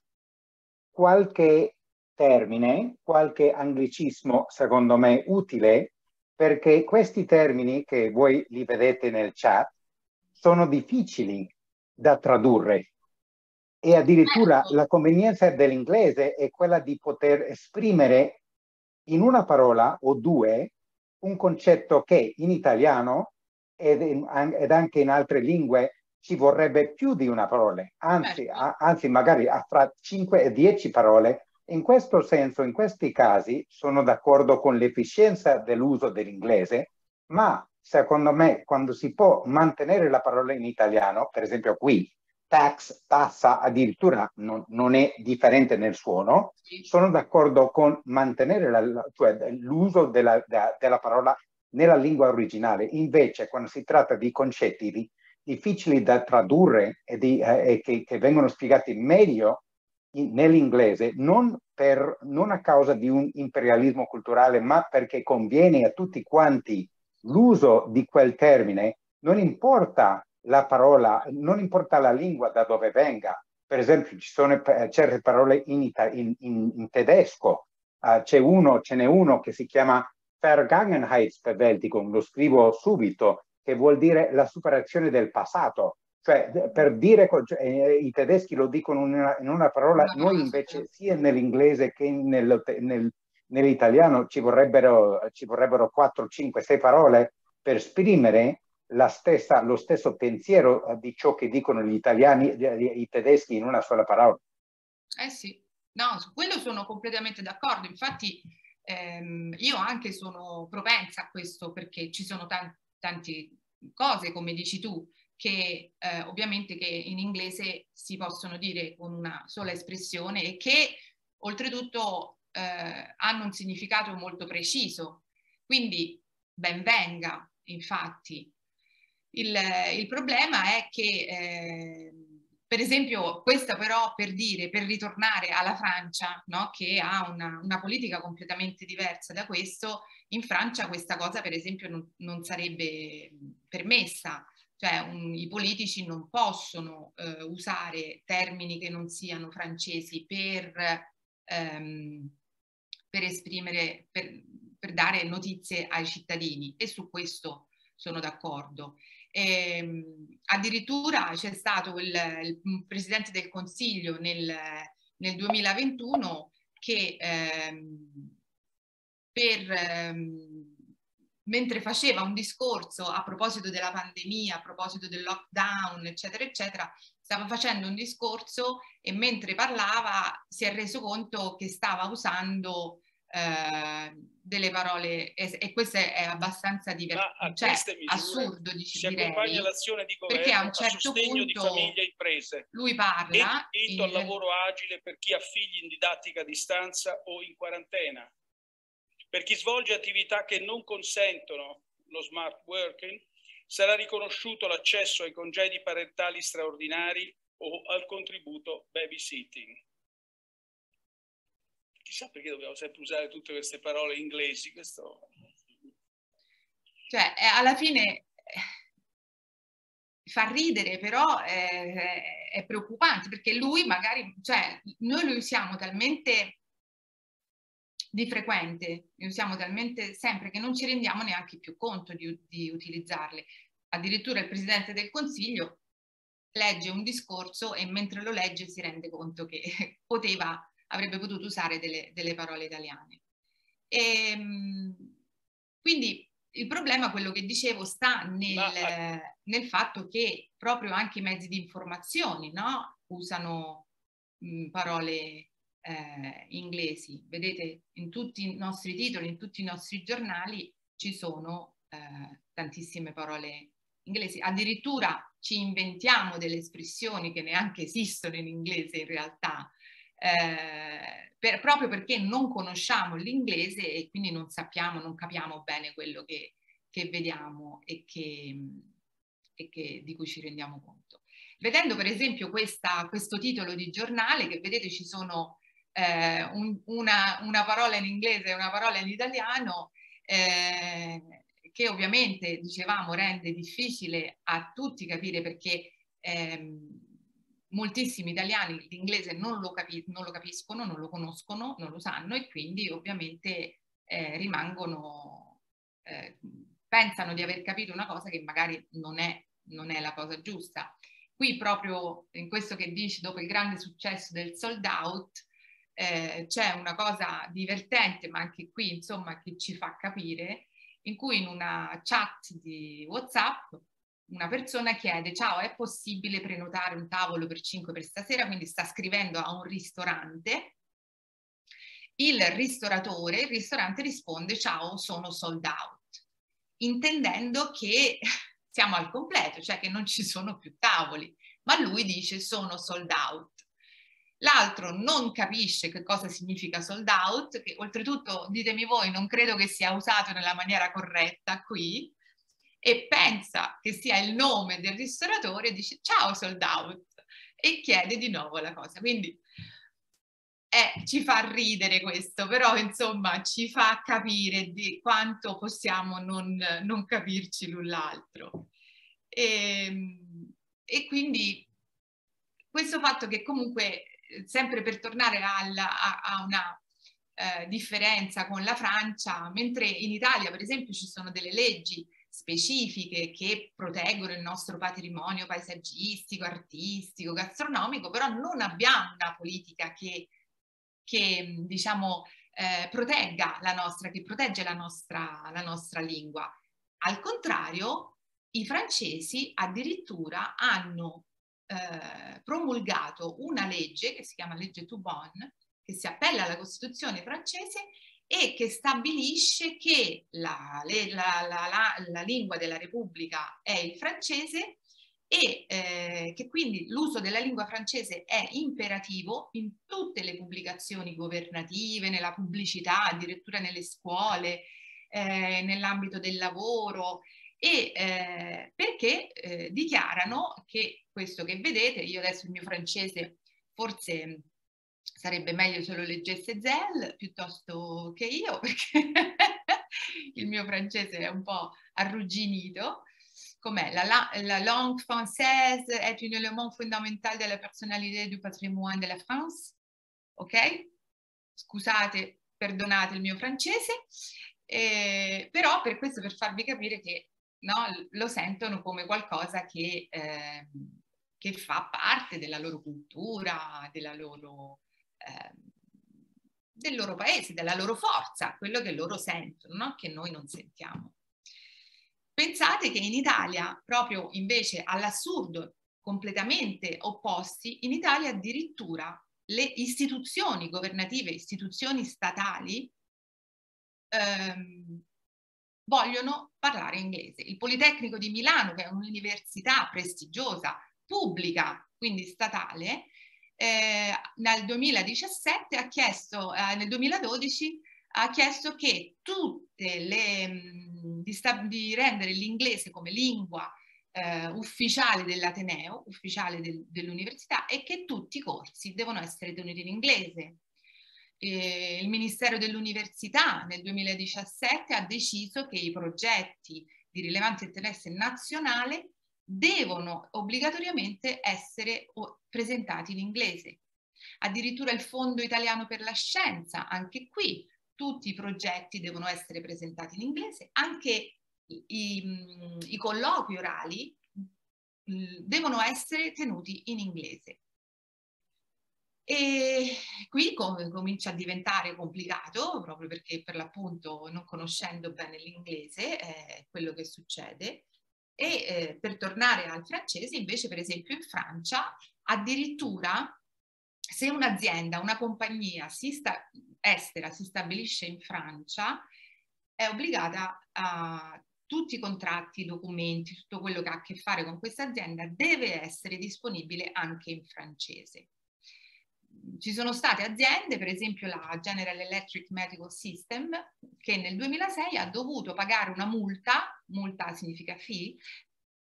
qualche termine, qualche anglicismo secondo me utile perché questi termini che voi li vedete nel chat sono difficili da tradurre e addirittura Certo. la convenienza dell'inglese è quella di poter esprimere in una parola o due un concetto che in italiano ed, in- ed anche in altre lingue ci vorrebbe più di una parola, anzi, Certo. a- anzi magari a fra 5 e 10 parole. In questo senso, in questi casi, sono d'accordo con l'efficienza dell'uso dell'inglese, ma secondo me quando si può mantenere la parola in italiano, per esempio qui, tax, tassa, addirittura non, non è differente nel suono, sono d'accordo con mantenere cioè, l'uso della, da- della parola nella lingua originale. Invece, quando si tratta di concetti di- difficili da tradurre e, di, eh, e che, che vengono spiegati meglio nell'inglese, non, per, non a causa di un imperialismo culturale, ma perché conviene a tutti quanti l'uso di quel termine, non importa la parola, non importa la lingua da dove venga. Per esempio, ci sono certe parole in, in- in- in tedesco, eh, c'è uno, ce n'è uno che si chiama Vergangenheitsbewältigung, lo scrivo subito, che vuol dire la superazione del passato. Cioè, per dire, cioè, eh, i tedeschi lo dicono in una, in una parola, noi invece sia nell'inglese che nel- nel- nell'italiano ci vorrebbero, ci vorrebbero 4, 5, 6 parole per esprimere la stessa, lo stesso pensiero eh, di ciò che dicono gli italiani, i tedeschi in una sola parola. Eh sì, no, su quello sono completamente d'accordo. Infatti ehm, io anche sono propensa a questo perché ci sono tan- tante cose, come dici tu, che eh, ovviamente che in inglese si possono dire con una sola espressione e che oltretutto eh, hanno un significato molto preciso. Quindi ben venga, infatti. Il, il problema è che, eh, per esempio, questo però per dire, per ritornare alla Francia, no, che ha una, una, politica completamente diversa da questo, in Francia questa cosa, per esempio, non, non sarebbe permessa. Cioè un, i politici non possono eh, usare termini che non siano francesi per, ehm, per esprimere, per, per dare notizie ai cittadini e su questo sono d'accordo. E, addirittura c'è stato il, il, presidente del Consiglio nel, nel 2021 che ehm, per, ehm, mentre faceva un discorso a proposito della pandemia, a proposito del lockdown, eccetera, eccetera, stava facendo un discorso e mentre parlava si è reso conto che stava usando eh, delle parole e, e, questo è abbastanza divertente, cioè assurdo dici, si accompagna l'azione di governo perché a un certo a punto di famiglie e imprese lui parla e invito al lavoro agile per chi ha figli in didattica a distanza o in quarantena per chi svolge attività che non consentono lo smart working sarà riconosciuto l'accesso ai congedi parentali straordinari o al contributo babysitting. Chissà perché dobbiamo sempre usare tutte queste parole inglesi, questo Cioè, alla fine fa ridere, però è, è, preoccupante perché lui magari, cioè, noi lo usiamo talmente di frequente, li usiamo talmente sempre che non ci rendiamo neanche più conto di, di utilizzarle. Addirittura il Presidente del Consiglio legge un discorso e mentre lo legge si rende conto che poteva, avrebbe potuto usare delle, delle parole italiane. E, ehm, quindi il problema, quello che dicevo, sta nel, Ma... nel fatto che proprio anche i mezzi di informazione no? usano mh, parole eh, inglesi. Vedete, in tutti i nostri titoli, in tutti i nostri giornali ci sono eh, tantissime parole inglesi. Addirittura ci inventiamo delle espressioni che neanche esistono in inglese in realtà, eh, per, proprio perché non conosciamo l'inglese e quindi non sappiamo, non capiamo bene quello che, che vediamo e, che, e che, di cui ci rendiamo conto. Vedendo per esempio questa, questo titolo di giornale, che vedete ci sono eh, un, una, una, parola in inglese e una parola in italiano, eh, che ovviamente, dicevamo, rende difficile a tutti capire perché ehm, moltissimi italiani l'inglese non, non, lo capiscono, non lo conoscono, non lo sanno e quindi ovviamente eh, rimangono, eh, pensano di aver capito una cosa che magari non è, non è la cosa giusta. Qui proprio in questo che dici, dopo il grande successo del sold out, eh, c'è una cosa divertente, ma anche qui insomma che ci fa capire, in cui in una chat di WhatsApp una persona chiede ciao è possibile prenotare un tavolo per 5 per stasera? Quindi sta scrivendo a un ristorante. Il ristoratore il ristorante risponde ciao sono sold out intendendo che siamo al completo cioè che non ci sono più tavoli. Ma lui dice sono sold out l'altro non capisce che cosa significa sold out, che oltretutto, ditemi voi, non credo che sia usato nella maniera corretta qui, e pensa che sia il nome del ristoratore e dice ciao sold out e chiede di nuovo la cosa. Quindi eh, ci fa ridere questo, però insomma ci fa capire di quanto possiamo non, non capirci l'un l'altro. E, ehm, e quindi questo fatto che comunque sempre per tornare alla, a, a, una eh, differenza con la Francia, mentre in Italia per esempio ci sono delle leggi specifiche che proteggono il nostro patrimonio paesaggistico, artistico, gastronomico, però non abbiamo una politica che, che diciamo, eh, protegga la nostra, che protegge la nostra, la nostra lingua. Al contrario, i francesi addirittura hanno eh, promulgato una legge che si chiama legge Toubon, che si appella alla Costituzione francese e che stabilisce che la, la, la, la lingua della Repubblica è il francese e eh, che quindi l'uso della lingua francese è imperativo in tutte le pubblicazioni governative, nella pubblicità, addirittura nelle scuole, eh, nell'ambito del lavoro e eh, perché eh, dichiarano che questo che vedete, io adesso il mio francese forse sarebbe meglio se lo leggesse Zell piuttosto che io perché il mio francese è un po' arrugginito. Com'è? La, la, la langue française est un élément fondamental de la personnalité du patrimoine de la France. Ok? Scusate, perdonate il mio francese, eh, però per questo per farvi capire che no, lo sentono come qualcosa che, eh, che, fa parte della loro cultura, della loro, eh, del loro paese, della loro forza, quello che loro sentono, no? che noi non sentiamo. Pensate che in Italia, proprio invece all'assurdo completamente opposti, in Italia addirittura le istituzioni governative, istituzioni statali, ehm, vogliono parlare inglese. Il Politecnico di Milano, che è un'università prestigiosa, pubblica, quindi statale, eh, nel 2017 ha chiesto, eh, nel 2012 ha chiesto che tutte le, mh, di, di, rendere l'inglese come lingua eh, ufficiale dell'Ateneo, ufficiale del, dell'università e che tutti i corsi devono essere tenuti in inglese eh, il Ministero dell'Università nel 2017 ha deciso che i progetti di rilevante interesse nazionale devono obbligatoriamente essere presentati in inglese. Addirittura il Fondo Italiano per la Scienza, anche qui tutti i progetti devono essere presentati in inglese, anche i, i, i colloqui orali devono essere tenuti in inglese. E qui com- comincia a diventare complicato, proprio perché per l'appunto non conoscendo bene l'inglese è quello che succede. E eh, per tornare al francese, invece, per esempio in Francia, addirittura se un'azienda, una compagnia si sta, estera si stabilisce in Francia, è obbligata a tutti i contratti, i documenti, tutto quello che ha a che fare con questa azienda deve essere disponibile anche in francese ci sono state aziende, per esempio la General Electric Medical System, che nel 2006 ha dovuto pagare una multa, multa significa fee,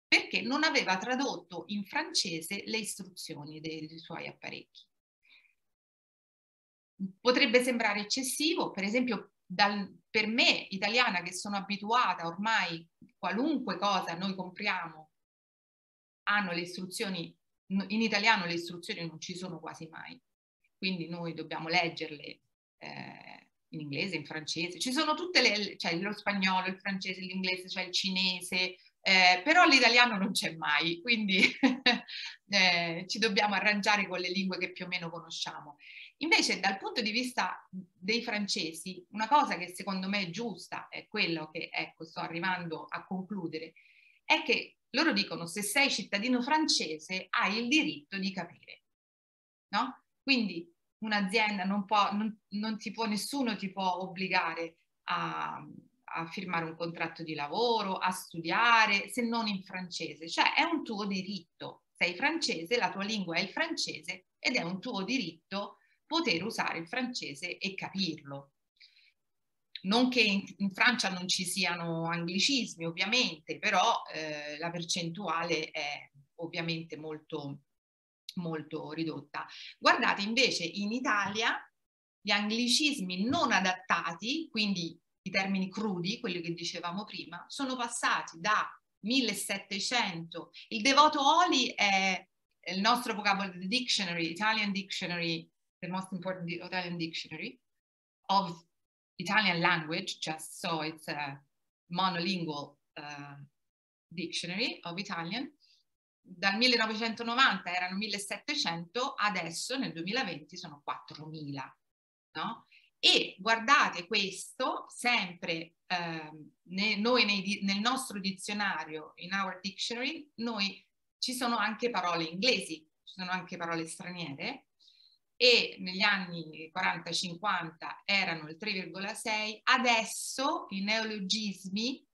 perché non aveva tradotto in francese le istruzioni dei, dei suoi apparecchi. Potrebbe sembrare eccessivo, per esempio dal, per me, italiana, che sono abituata ormai qualunque cosa noi compriamo, hanno le istruzioni, in italiano le istruzioni non ci sono quasi mai quindi noi dobbiamo leggerle eh, in inglese, in francese, ci sono tutte le, cioè lo spagnolo, il francese, l'inglese, cioè il cinese, eh, però l'italiano non c'è mai, quindi eh, ci dobbiamo arrangiare con le lingue che più o meno conosciamo. Invece dal punto di vista dei francesi, una cosa che secondo me è giusta, è quello che ecco, sto arrivando a concludere, è che loro dicono se sei cittadino francese hai il diritto di capire, no? Quindi un'azienda non può, non, non ti può, nessuno ti può obbligare a, a firmare un contratto di lavoro, a studiare, se non in francese, cioè è un tuo diritto. Sei francese, la tua lingua è il francese ed è un tuo diritto poter usare il francese e capirlo. Non che in, in Francia non ci siano anglicismi, ovviamente, però eh, la percentuale è ovviamente molto, molto ridotta. Guardate invece in Italia gli anglicismi non adattati, quindi i termini crudi, quelli che dicevamo prima, sono passati da 1700. Il devoto Oli è il nostro vocabolo dictionary, Italian dictionary, the most important Italian dictionary of Italian language, just so it's a monolingual uh, dictionary of Italian dal 1990 erano 1700, adesso nel 2020 sono 4000. No? E guardate questo, sempre eh, ne, noi nei, nel nostro dizionario, in our dictionary, noi ci sono anche parole inglesi, ci sono anche parole straniere e negli anni 40-50 erano il 3,6, adesso i neologismi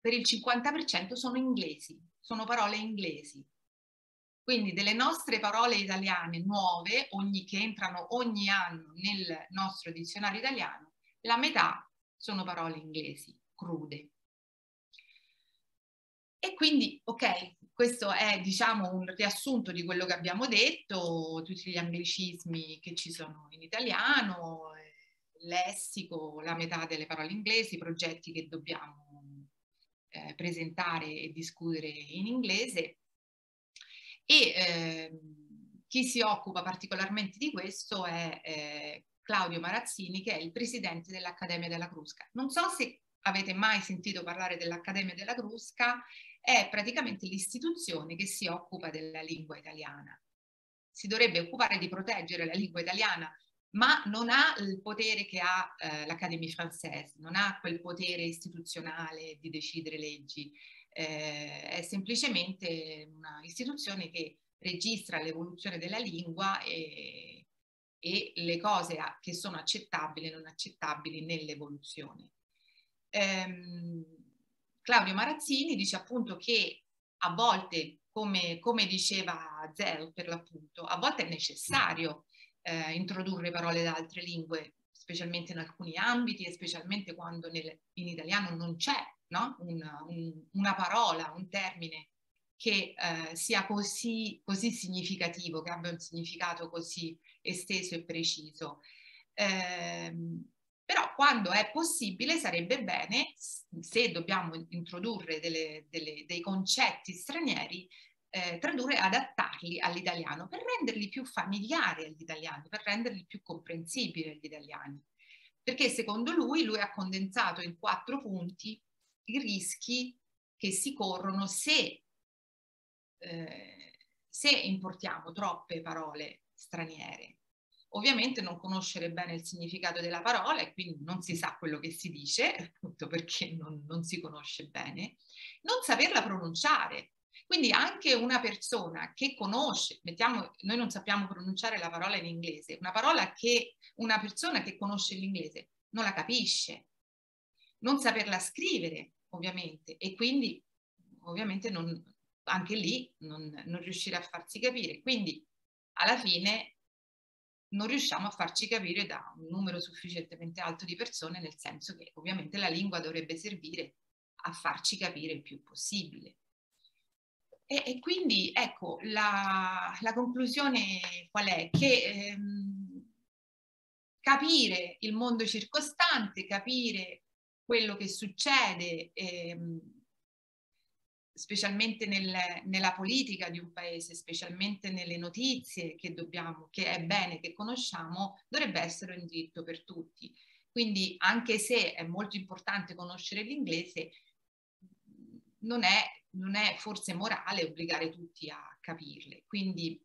per il 50% sono inglesi sono parole inglesi. Quindi delle nostre parole italiane nuove, ogni, che entrano ogni anno nel nostro dizionario italiano, la metà sono parole inglesi, crude. E quindi, ok, questo è diciamo un riassunto di quello che abbiamo detto, tutti gli anglicismi che ci sono in italiano, eh, lessico, la metà delle parole inglesi, progetti che dobbiamo eh, presentare e discutere in inglese e eh, chi si occupa particolarmente di questo è eh, Claudio Marazzini che è il presidente dell'Accademia della Crusca. Non so se avete mai sentito parlare dell'Accademia della Crusca, è praticamente l'istituzione che si occupa della lingua italiana. Si dovrebbe occupare di proteggere la lingua italiana ma non ha il potere che ha eh, l'Académie française, non ha quel potere istituzionale di decidere leggi, eh, è semplicemente una istituzione che registra l'evoluzione della lingua e, e le cose che sono accettabili e non accettabili nell'evoluzione. Ehm, Claudio Marazzini dice appunto che a volte, come, come diceva Zell per l'appunto, a volte è necessario eh, introdurre parole da altre lingue, specialmente in alcuni ambiti e specialmente quando nel, in italiano non c'è no? una, un, una, parola, un termine che eh, sia così, così, significativo, che abbia un significato così esteso e preciso. Eh, Però quando è possibile sarebbe bene, se dobbiamo introdurre delle, delle, dei concetti stranieri, eh, tradurre e adattarli all'italiano per renderli più familiari agli italiani, per renderli più comprensibili agli italiani. Perché secondo lui, lui ha condensato in quattro punti i rischi che si corrono se, eh, se importiamo troppe parole straniere. Ovviamente non conoscere bene il significato della parola e quindi non si sa quello che si dice, appunto perché non, non si conosce bene, non saperla pronunciare, quindi anche una persona che conosce, mettiamo, noi non sappiamo pronunciare la parola in inglese, una parola che una persona che conosce l'inglese non la capisce, non saperla scrivere ovviamente e quindi ovviamente non, anche lì non, non riuscire a farsi capire. Quindi alla fine non riusciamo a farci capire da un numero sufficientemente alto di persone, nel senso che ovviamente la lingua dovrebbe servire a farci capire il più possibile. E, e quindi ecco, la, la, conclusione qual è? Che ehm, capire il mondo circostante, capire quello che succede, ehm, specialmente nel, nella politica di un paese, specialmente nelle notizie che dobbiamo, che è bene che conosciamo, dovrebbe essere un diritto per tutti. Quindi anche se è molto importante conoscere l'inglese, non è non è forse morale obbligare tutti a capirle. Quindi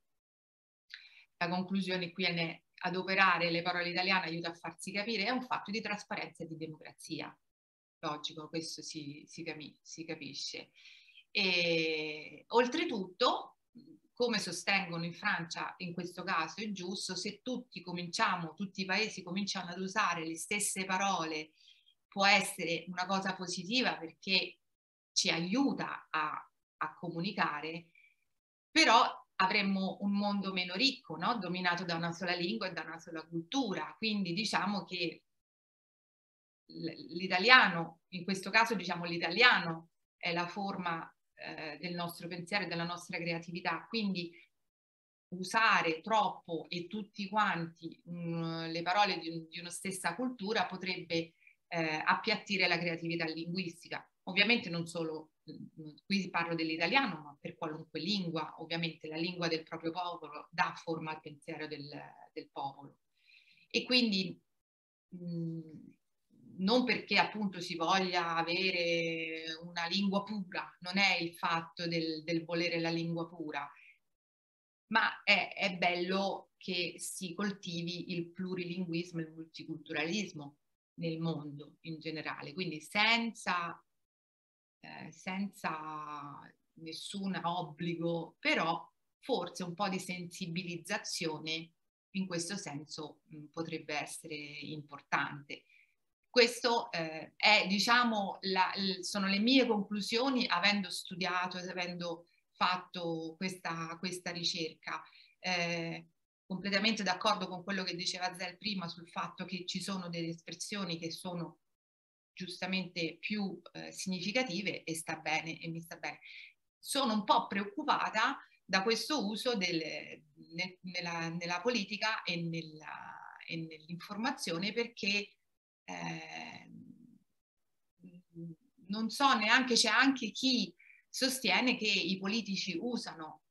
la conclusione qui è adoperare le parole italiane aiuta a farsi capire, è un fatto di trasparenza e di democrazia. Logico, questo si, si, capi, si capisce. E, oltretutto, come sostengono in Francia, in questo caso è giusto, se tutti cominciamo, tutti i paesi cominciano ad usare le stesse parole, può essere una cosa positiva perché ci aiuta a, a comunicare, però avremmo un mondo meno ricco, no? dominato da una sola lingua e da una sola cultura. Quindi diciamo che l'italiano, in questo caso diciamo l'italiano è la forma eh, del nostro pensiero e della nostra creatività. Quindi usare troppo e tutti quanti mh, mm, le parole di, di, una stessa cultura potrebbe eh, appiattire la creatività linguistica. Ovviamente non solo, qui parlo dell'italiano, ma per qualunque lingua, ovviamente la lingua del proprio popolo dà forma al pensiero del, del popolo. E quindi mh, non perché appunto si voglia avere una lingua pura, non è il fatto del, del volere la lingua pura, ma è, è, bello che si coltivi il plurilinguismo il multiculturalismo nel mondo in generale, quindi senza eh, senza nessun obbligo, però forse un po' di sensibilizzazione in questo senso mh, mm, potrebbe essere importante. Questo eh, è, diciamo, la, sono le mie conclusioni avendo studiato, avendo fatto questa, questa ricerca. Eh, completamente d'accordo con quello che diceva Zel prima sul fatto che ci sono delle espressioni che sono giustamente più eh, significative e sta bene e mi sta bene. Sono un po' preoccupata da questo uso del, ne, nella, nella, politica e, nella, e, nell'informazione perché eh, non so neanche, c'è anche chi sostiene che i politici usano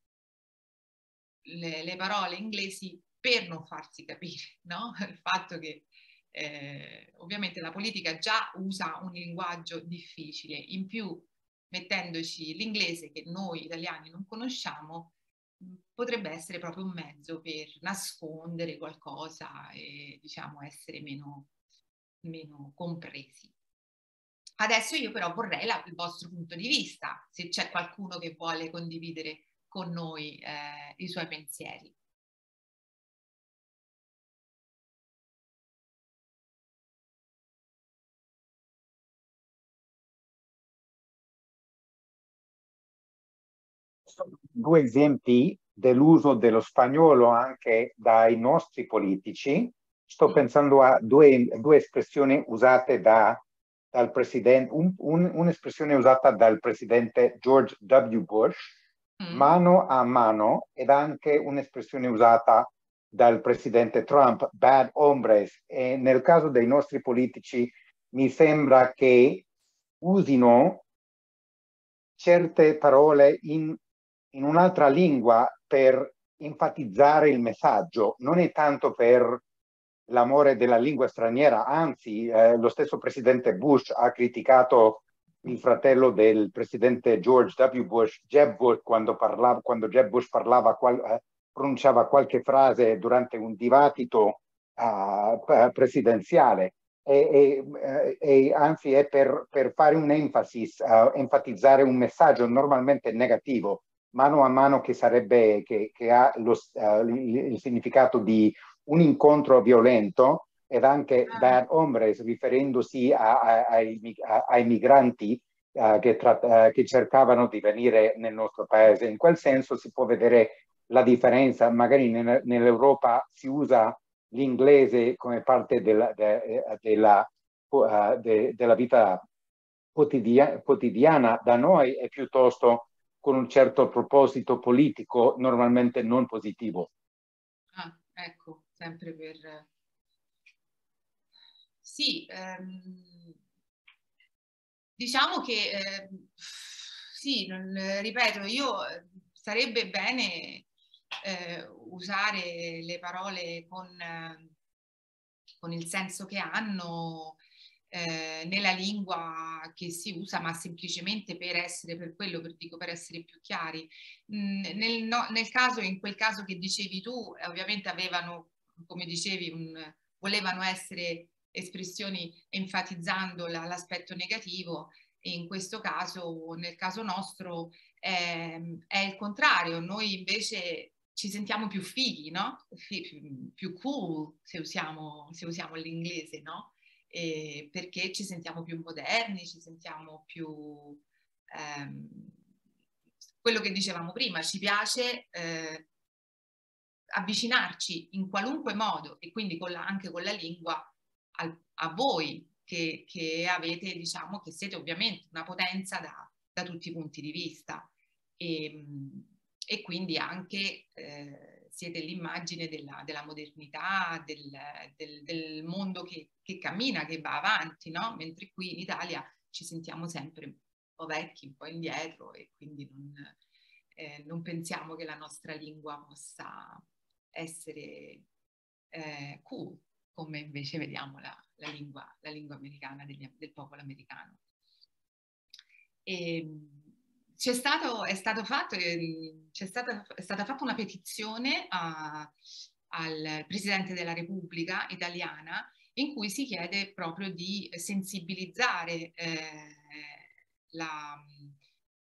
le, le parole inglesi per non farsi capire, no? Il fatto che eh, ovviamente la politica già usa un linguaggio difficile, in più mettendoci l'inglese che noi italiani non conosciamo, potrebbe essere proprio un mezzo per nascondere qualcosa e diciamo essere meno, meno compresi. Adesso io però vorrei la, il vostro punto di vista, se c'è qualcuno che vuole condividere con noi eh, i suoi pensieri. due esempi dell'uso dello spagnolo anche dai nostri politici. Sto mm. pensando a due, due espressioni usate da, dal presidente, un, un, un'espressione usata dal presidente George W. Bush, mm. mano a mano, ed anche un'espressione usata dal presidente Trump, bad hombres, e nel caso dei nostri politici mi sembra che usino certe parole in, in un'altra lingua per enfatizzare il messaggio, non è tanto per l'amore della lingua straniera, anzi eh, lo stesso presidente Bush ha criticato il fratello del presidente George W. Bush, Jeb Bush, quando, parlava, quando Jeb Bush parlava, qual, eh, pronunciava qualche frase durante un dibattito uh, presidenziale. E, e, eh, e, anzi è per, per fare un'enfasi, uh, enfatizzare un messaggio normalmente negativo, mano a mano che sarebbe, che, che ha lo, uh, il, il, significato di un incontro violento ed anche ah. bad hombres, riferendosi a, a, ai, ai, migranti uh, che, tra, che, cercavano di venire nel nostro paese. In quel senso si può vedere la differenza, magari nell'Europa si usa l'inglese come parte della, de, della, uh, de, della vita quotidia, quotidiana, da noi è piuttosto con un certo proposito politico, normalmente non positivo. Ah, ecco, sempre per... Sì, ehm, diciamo che, eh, sì, non, ripeto, io sarebbe bene eh, usare le parole con, con, il senso che hanno eh, nella lingua che si usa, ma semplicemente per essere per quello, per, dico, per essere più chiari. Mm, nel, no, nel, caso, in quel caso che dicevi tu, eh, ovviamente avevano, come dicevi, un, volevano essere espressioni enfatizzando la, l'aspetto negativo e in questo caso, nel caso nostro, è, è il contrario. Noi invece ci sentiamo più fighi, no? Più, più cool se usiamo, se usiamo l'inglese, no? E perché ci sentiamo più moderni, ci sentiamo più... Ehm, quello che dicevamo prima, ci piace eh, avvicinarci in qualunque modo e quindi con la, anche con la lingua al, a voi che, che, avete, diciamo, che siete ovviamente una potenza da, da tutti i punti di vista. E, ehm, e quindi anche eh, siete l'immagine della, della modernità, del, del, del mondo che, che, cammina, che va avanti, no? mentre qui in Italia ci sentiamo sempre un po' vecchi, un po' indietro e quindi non, eh, non pensiamo che la nostra lingua possa essere eh, cool, come invece vediamo la, la, lingua, la lingua, americana degli, del popolo americano. E, ehm, c'è stato, è, stato fatto, ehm, c'è stata, è stata fatta una petizione a, al Presidente della Repubblica italiana in cui si chiede proprio di sensibilizzare eh, la,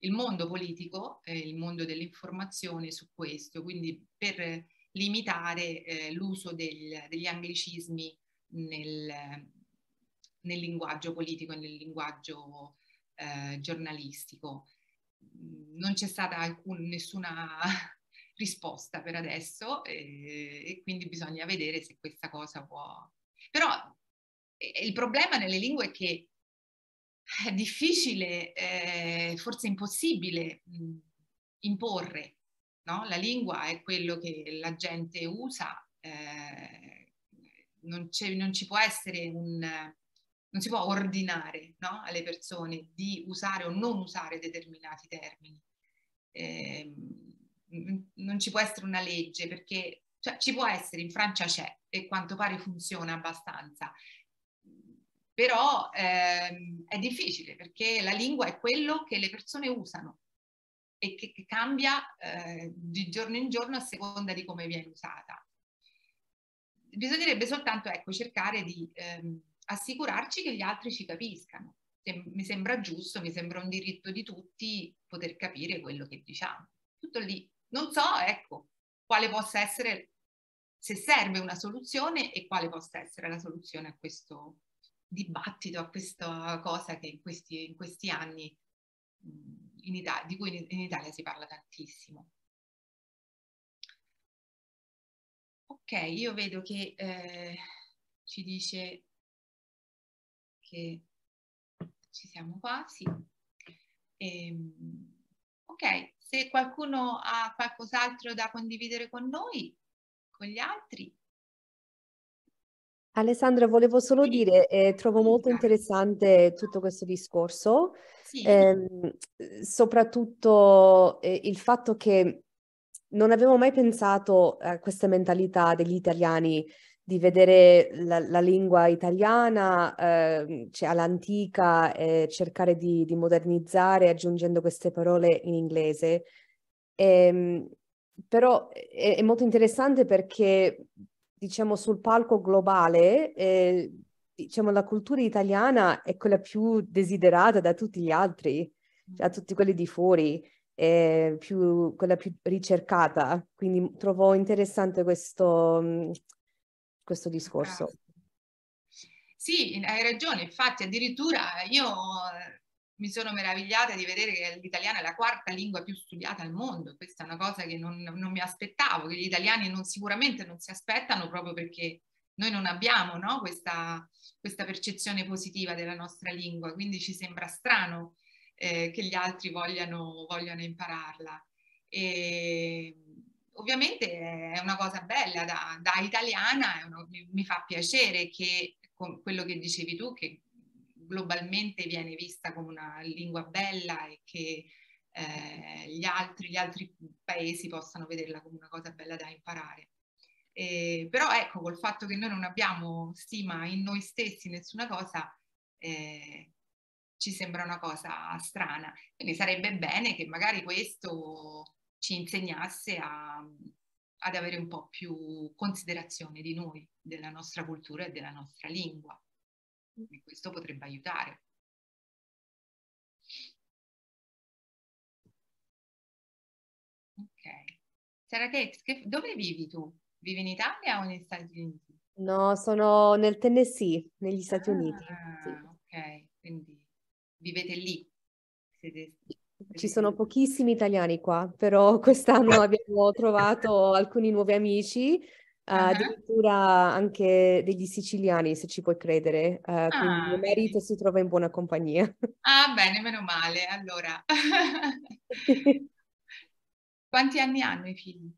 il mondo politico, eh, il mondo dell'informazione su questo, quindi per limitare eh, l'uso del, degli anglicismi nel, nel, linguaggio politico e nel linguaggio eh, giornalistico non c'è stata alcun, nessuna risposta per adesso e, e, quindi bisogna vedere se questa cosa può... Però eh, il problema nelle lingue è che è difficile, eh, forse impossibile mh, imporre. No? La lingua è quello che la gente usa, eh, non, non, ci può essere un, non si può ordinare no, alle persone di usare o non usare determinati termini. Eh, non ci può essere una legge perché cioè, ci può essere, in Francia c'è e quanto pare funziona abbastanza, però ehm, è difficile perché la lingua è quello che le persone usano e che, che cambia eh, di giorno in giorno a seconda di come viene usata. Bisognerebbe soltanto ecco, cercare di ehm, assicurarci che gli altri ci capiscano. Mi sembra giusto, mi sembra un diritto di tutti poter capire quello che diciamo. Tutto lì. Non so, ecco, quale possa essere, se serve una soluzione e quale possa essere la soluzione a questo dibattito, a questa cosa che in questi, in questi anni in Italia, di cui in Italia si parla tantissimo. Ok, io vedo che eh, ci dice che ci siamo quasi. E, ehm, ok, se qualcuno ha qualcos'altro da condividere con noi, con gli altri. Alessandra, volevo solo dire, eh, trovo molto interessante tutto questo discorso, Sì, ehm, soprattutto eh, il fatto che non avevo mai pensato a questa mentalità degli italiani di vedere la, la lingua italiana, ehm, cioè all'antica e cercare di, di modernizzare aggiungendo queste parole in inglese. Ehm, però è, è molto interessante perché, diciamo, sul palco globale, eh, diciamo, la cultura italiana è quella più desiderata da tutti gli altri, da tutti quelli di fuori, è più, quella più ricercata. Quindi trovo interessante questo, mm, questo discorso. Sì, hai ragione, infatti addirittura io eh, mi sono meravigliata di vedere che l'italiano è la quarta lingua più studiata al mondo. Questa è una cosa che non, non mi aspettavo, che gli italiani non, sicuramente non si aspettano proprio perché noi non abbiamo no, questa, questa percezione positiva della nostra lingua, quindi ci sembra strano eh, che gli altri vogliano, vogliano impararla. E, ovviamente è una cosa bella da, da italiana, uno, mi, mi, fa piacere che con quello che dicevi tu, che globalmente viene vista come una lingua bella e che eh, gli, altri, gli altri paesi possano vederla come una cosa bella da imparare. Eh, però ecco, col fatto che noi non abbiamo stima in noi stessi, nessuna cosa, eh, ci sembra una cosa strana. Quindi sarebbe bene che magari questo ci insegnasse a, ad avere un po' più considerazione di noi, della nostra cultura e della nostra lingua. E questo potrebbe aiutare. Ok. Sarah Kate, che, dove vivi tu? Vivi in Italia o negli Stati Uniti? No, sono nel Tennessee, negli Stati ah, Uniti. Sì. Ok, quindi vivete lì. Siete, Ci sono pochissimi italiani qua, però quest'anno abbiamo trovato alcuni nuovi amici, uh, uh-huh. addirittura anche degli siciliani, se ci puoi credere. Uh, quindi ah, mio marito si trova in buona compagnia. Ah, bene, meno male. Allora, quanti anni hanno i figli?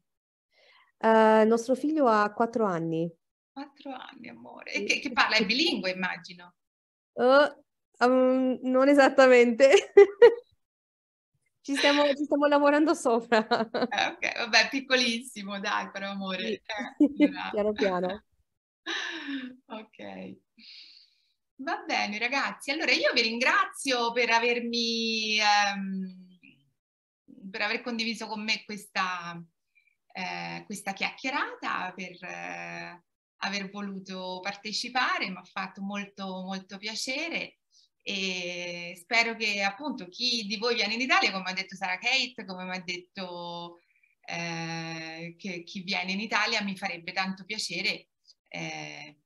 Il nostro figlio ha quattro anni. Quattro anni, amore. E che, che parla? È bilingue, immagino. Uh, um, non esattamente. ci, stiamo, ci, stiamo, lavorando sopra. Eh, ok, vabbè, piccolissimo, dai, però amore. Sì. Eh, piano piano. ok. Va bene, ragazzi. Allora io vi ringrazio per avermi, ehm, per aver condiviso con me questa, eh, questa chiacchierata, per eh, aver voluto partecipare, mi ha fatto molto, molto piacere e spero che appunto chi di voi viene in Italia, come ha detto Sara Kate, come mi ha detto eh, che chi viene in Italia mi farebbe tanto piacere. Eh,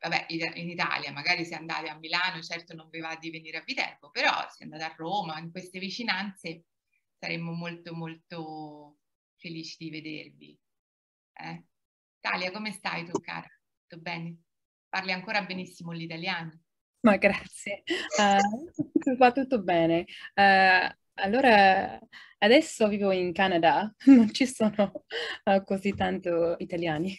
vabbè, in Italia, magari se andate a Milano, certo non vi va di venire a Viterbo, però se andate a Roma, in queste vicinanze, saremmo molto molto felici di vedervi. Eh? Talia, come stai tu, cara? Tutto bene? Parli ancora benissimo l'italiano? Ma grazie, uh, va tutto bene. Uh, allora, adesso vivo in Canada, non ci sono uh, così tanto italiani.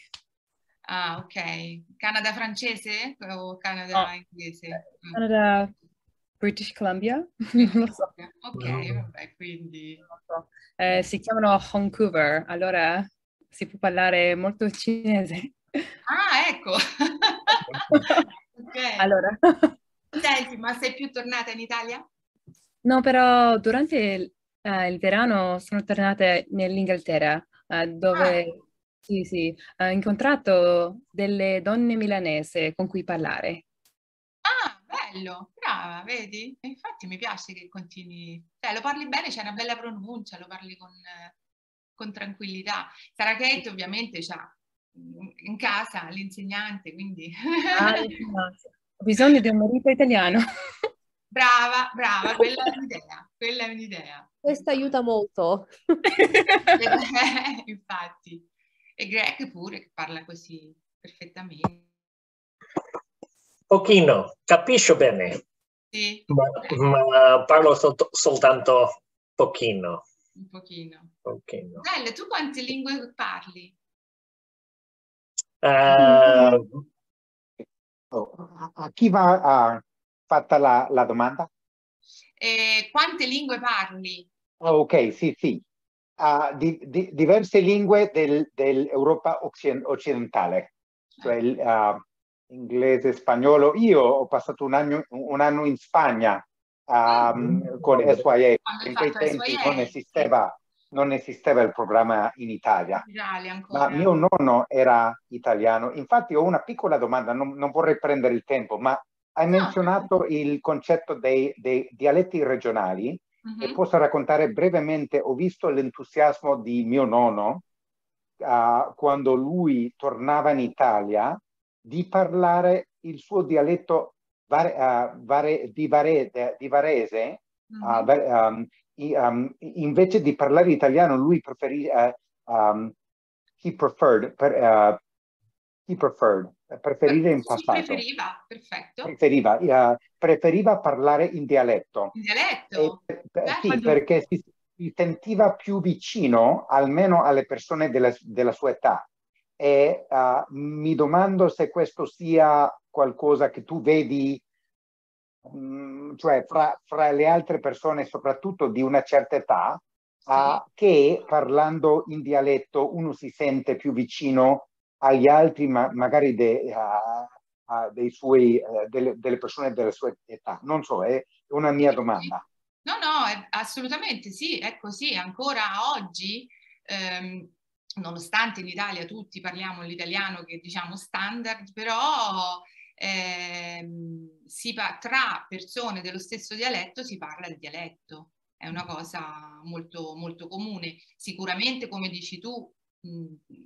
Ah, ok. Canada francese o Canada oh, inglese? Canada British Columbia, non lo so. Ok, vabbè, quindi... So. Eh, si chiamano Vancouver, allora si può parlare molto cinese. Ah, ecco. okay. Allora. Senti, ma sei più tornata in Italia? No, però durante il, uh, il verano sono tornata nell'Inghilterra, uh, dove ah. sì, sì, ho incontrato delle donne milanesi con cui parlare. Bello, brava, vedi? E infatti mi piace che continui, cioè lo parli bene, c'è una bella pronuncia, lo parli con, con tranquillità. Sara Kate ovviamente ha in casa l'insegnante, quindi... Ah, ho bisogno di un marito italiano. Brava, brava, quella è un'idea, quella è un'idea. Questo aiuta molto. Infatti. E Greg pure che parla così perfettamente. Pochino, capisco bene. Sì. Ma, ma parlo sol soltanto pochino. Un pochino. pochino. Belle, tu quante lingue parli? Uh, a chi va uh, fatta la, la domanda? Eh, quante lingue parli? Oh, ok, sì, sì. Uh, di, di, diverse lingue del, dell'Europa occidentale, cioè uh, inglese, spagnolo. Io ho passato un anno, un anno in Spagna um, con SYA, in quei tempi non esisteva, non esisteva, il programma in Italia, ma mio nonno era italiano. Infatti ho una piccola domanda, non, non vorrei prendere il tempo, ma hai menzionato il concetto dei, dei dialetti regionali uh-huh. e posso raccontare brevemente, ho visto l'entusiasmo di mio nonno uh, quando lui tornava in Italia di parlare il suo dialetto var- uh, vare- di, vare- di, varese, uh-huh. um, i, um, invece di parlare italiano lui preferì, um, he preferred, per, he preferred preferire in passato. Preferiva, perfetto. Preferiva, uh, preferiva parlare in dialetto. In dialetto? E, per, sì, perché si, si, sentiva più vicino almeno alle persone della, della sua età. E uh, mi domando se questo sia qualcosa che tu vedi, um, cioè fra, fra, le altre persone, soprattutto di una certa età, uh, che parlando in dialetto uno si sente più vicino agli altri, ma magari de, uh, dei suoi, uh, delle, delle, persone della sua età. Non so, è una mia domanda. No, no, assolutamente sì, è così. Ancora oggi, ehm, nonostante in Italia tutti parliamo l'italiano che diciamo standard, però ehm, si pa- tra persone dello stesso dialetto si parla il dialetto. È una cosa molto, molto comune. Sicuramente, come dici tu,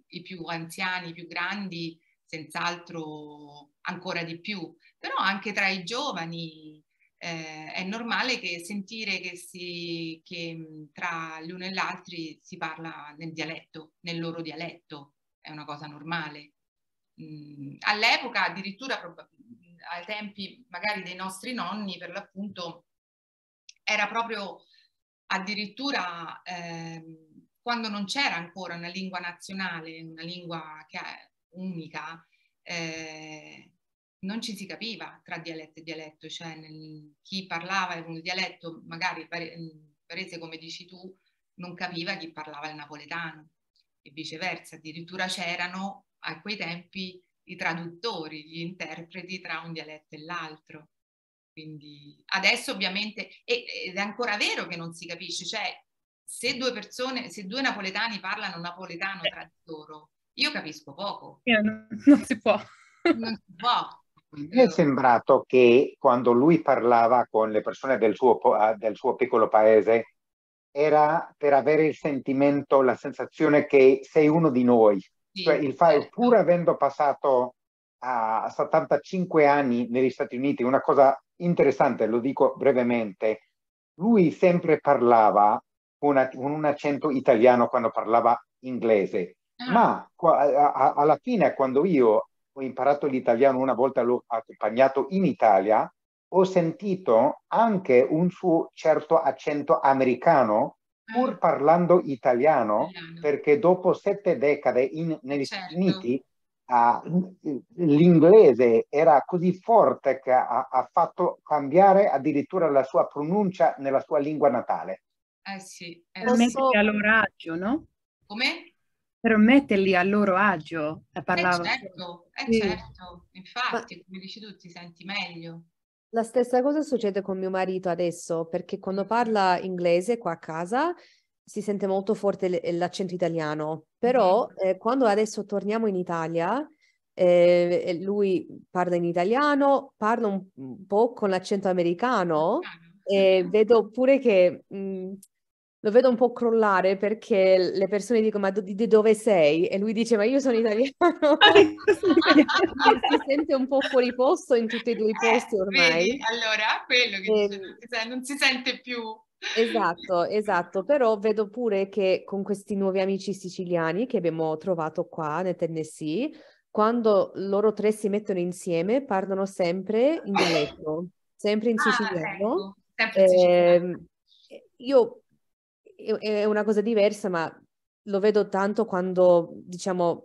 i più anziani, i più grandi, senz'altro ancora di più, però anche tra i giovani eh, è normale che sentire che, si, che tra l'uno e l'altro si parla nel dialetto, nel loro dialetto, è una cosa normale. Mm, all'epoca, addirittura ai tempi magari dei nostri nonni, per l'appunto, era proprio addirittura eh, quando non c'era ancora una lingua nazionale, una lingua che è unica, eh, non ci si capiva tra dialetto e dialetto, cioè nel, chi parlava un dialetto, magari parese come dici tu, non capiva chi parlava il napoletano e viceversa, addirittura c'erano a quei tempi i traduttori, gli interpreti tra un dialetto e l'altro. Quindi adesso ovviamente, ed è ancora vero che non si capisce, cioè se due persone, se due napoletani parlano napoletano tra di loro, io capisco poco. Non si può. Non si può. Mi è sembrato che quando lui parlava con le persone del suo, ah, del suo piccolo paese era per avere il sentimento, la sensazione che sei uno di noi. Sì, cioè il fa- certo. pur avendo passato a 75 anni negli Stati Uniti, una cosa interessante, lo dico brevemente, lui sempre parlava con un accento italiano quando parlava inglese, ah. ma alla fine quando io ho imparato l'italiano una volta l'ho accompagnato in Italia, ho sentito anche un suo certo accento americano pur ah. parlando italiano, perché dopo sette decade in, negli certo. Stati Uniti uh, l'inglese era così forte che ha, ha, fatto cambiare addirittura la sua pronuncia nella sua lingua natale. Eh sì. Eh, loro agio, no? Come? Per metterli a loro agio a parlare. Eh certo, eh sì. certo. Infatti, Ma... come dici tu, ti senti meglio. La stessa cosa succede con mio marito adesso, perché quando parla inglese qua a casa si sente molto forte l'accento italiano, però mm-hmm. eh, quando adesso torniamo in Italia, eh, lui parla in italiano, parla un, un po' con l'accento americano e vedo pure che mh, mm, lo vedo un po' crollare perché le persone dicono ma di, di dove sei? E lui dice ma io sono italiano. si sente un po' fuori posto in tutti e due i eh, posti ormai. Vedi? Allora, quello che e... dice, ehm non si sente più. Esatto, esatto, però vedo pure che con questi nuovi amici siciliani che abbiamo trovato qua nel Tennessee, quando loro tre si mettono insieme parlano sempre in dialetto, sempre in ah, siciliano. Ecco. Sempre in siciliano. Eh, io è una cosa diversa, ma lo vedo tanto quando, diciamo,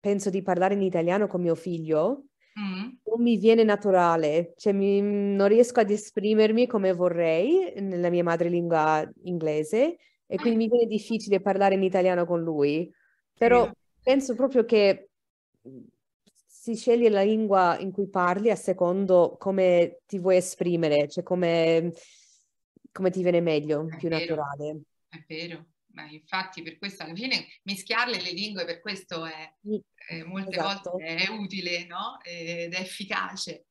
penso di parlare in italiano con mio figlio, Mm. non mi viene naturale, cioè mi- non riesco ad esprimermi come vorrei nella mia madrelingua inglese e quindi mi viene difficile parlare in italiano con lui, però Sì. penso proprio che si sceglie la lingua in cui parli a secondo come ti vuoi esprimere, cioè come, come ti viene meglio, È più vero. naturale. È vero, ma infatti per questo alla fine mischiarle le lingue per questo è, Sì, eh, molte esatto. volte è utile, no? Ed è efficace.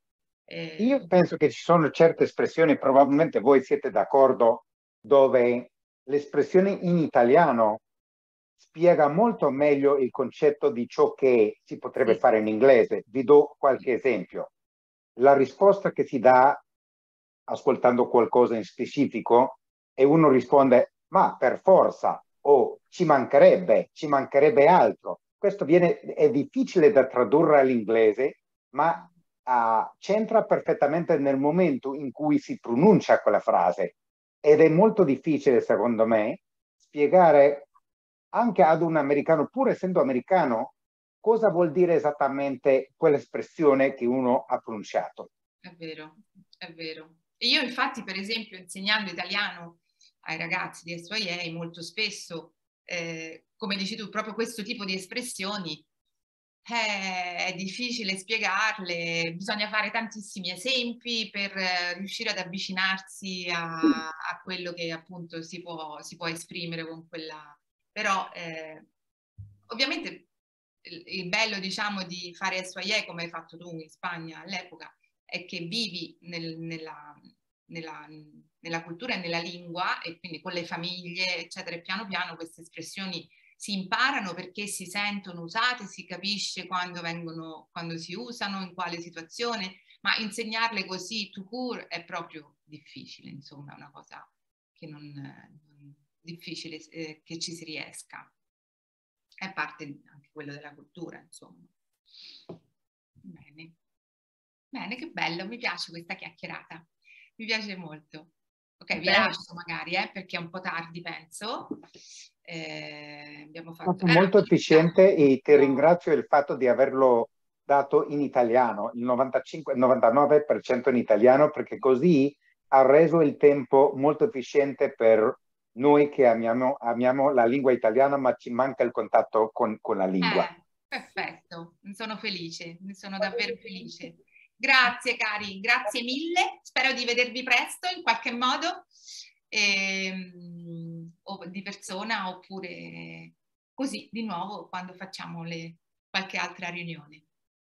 Eh, Io penso che ci sono certe espressioni, probabilmente voi siete d'accordo, dove l'espressione in italiano spiega molto meglio il concetto di ciò che si potrebbe Sì. fare in inglese. Vi do qualche esempio. La risposta che si dà ascoltando qualcosa in specifico e uno risponde ma per forza o ci mancherebbe, ci mancherebbe altro. Questo viene, è difficile da tradurre all'inglese, ma ah, c'entra perfettamente nel momento in cui si pronuncia quella frase ed è molto difficile, secondo me, spiegare anche ad un americano, pur essendo americano, cosa vuol dire esattamente quell'espressione che uno ha pronunciato. È vero, è vero. E io infatti, per esempio, insegnando italiano ai ragazzi di SYA, molto spesso, eh, come dici tu, proprio questo tipo di espressioni eh, è difficile spiegarle, bisogna fare tantissimi esempi per eh, riuscire ad avvicinarsi a, a quello che appunto si può, si può esprimere con quella... Però eh, ovviamente il, il bello, diciamo, di fare SYA come hai fatto tu in Spagna all'epoca è che vivi nel- nella, nella- nella cultura e nella lingua e quindi con le famiglie, eccetera, e piano piano queste espressioni si imparano perché si sentono usate, si capisce quando vengono, quando si usano, in quale situazione, ma insegnarle così to court è proprio difficile, insomma, è una cosa che non, non- difficile eh, che ci si riesca. È parte anche quello della cultura, insomma. Bene. Che bello, mi piace questa chiacchierata, mi piace molto. Ok, vi Bene. lascio magari, eh, perché è un po' tardi, penso. Eh, abbiamo fatto... Eh, molto efficiente e ti ringrazio il fatto di averlo dato in italiano, il 95, il 99% in italiano, perché così ha reso il tempo molto efficiente per noi che amiamo, amiamo la lingua italiana, ma ci manca il contatto con, con la lingua. Eh, perfetto, ne sono felice, ne sono davvero felice. Grazie cari, grazie mille, spero di vedervi presto in qualche modo, ehm, o di persona oppure così di nuovo quando facciamo le, qualche altra riunione.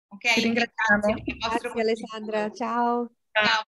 Ok? Ti ringraziamo. Grazie Grazie Alessandra, ciao. Ciao.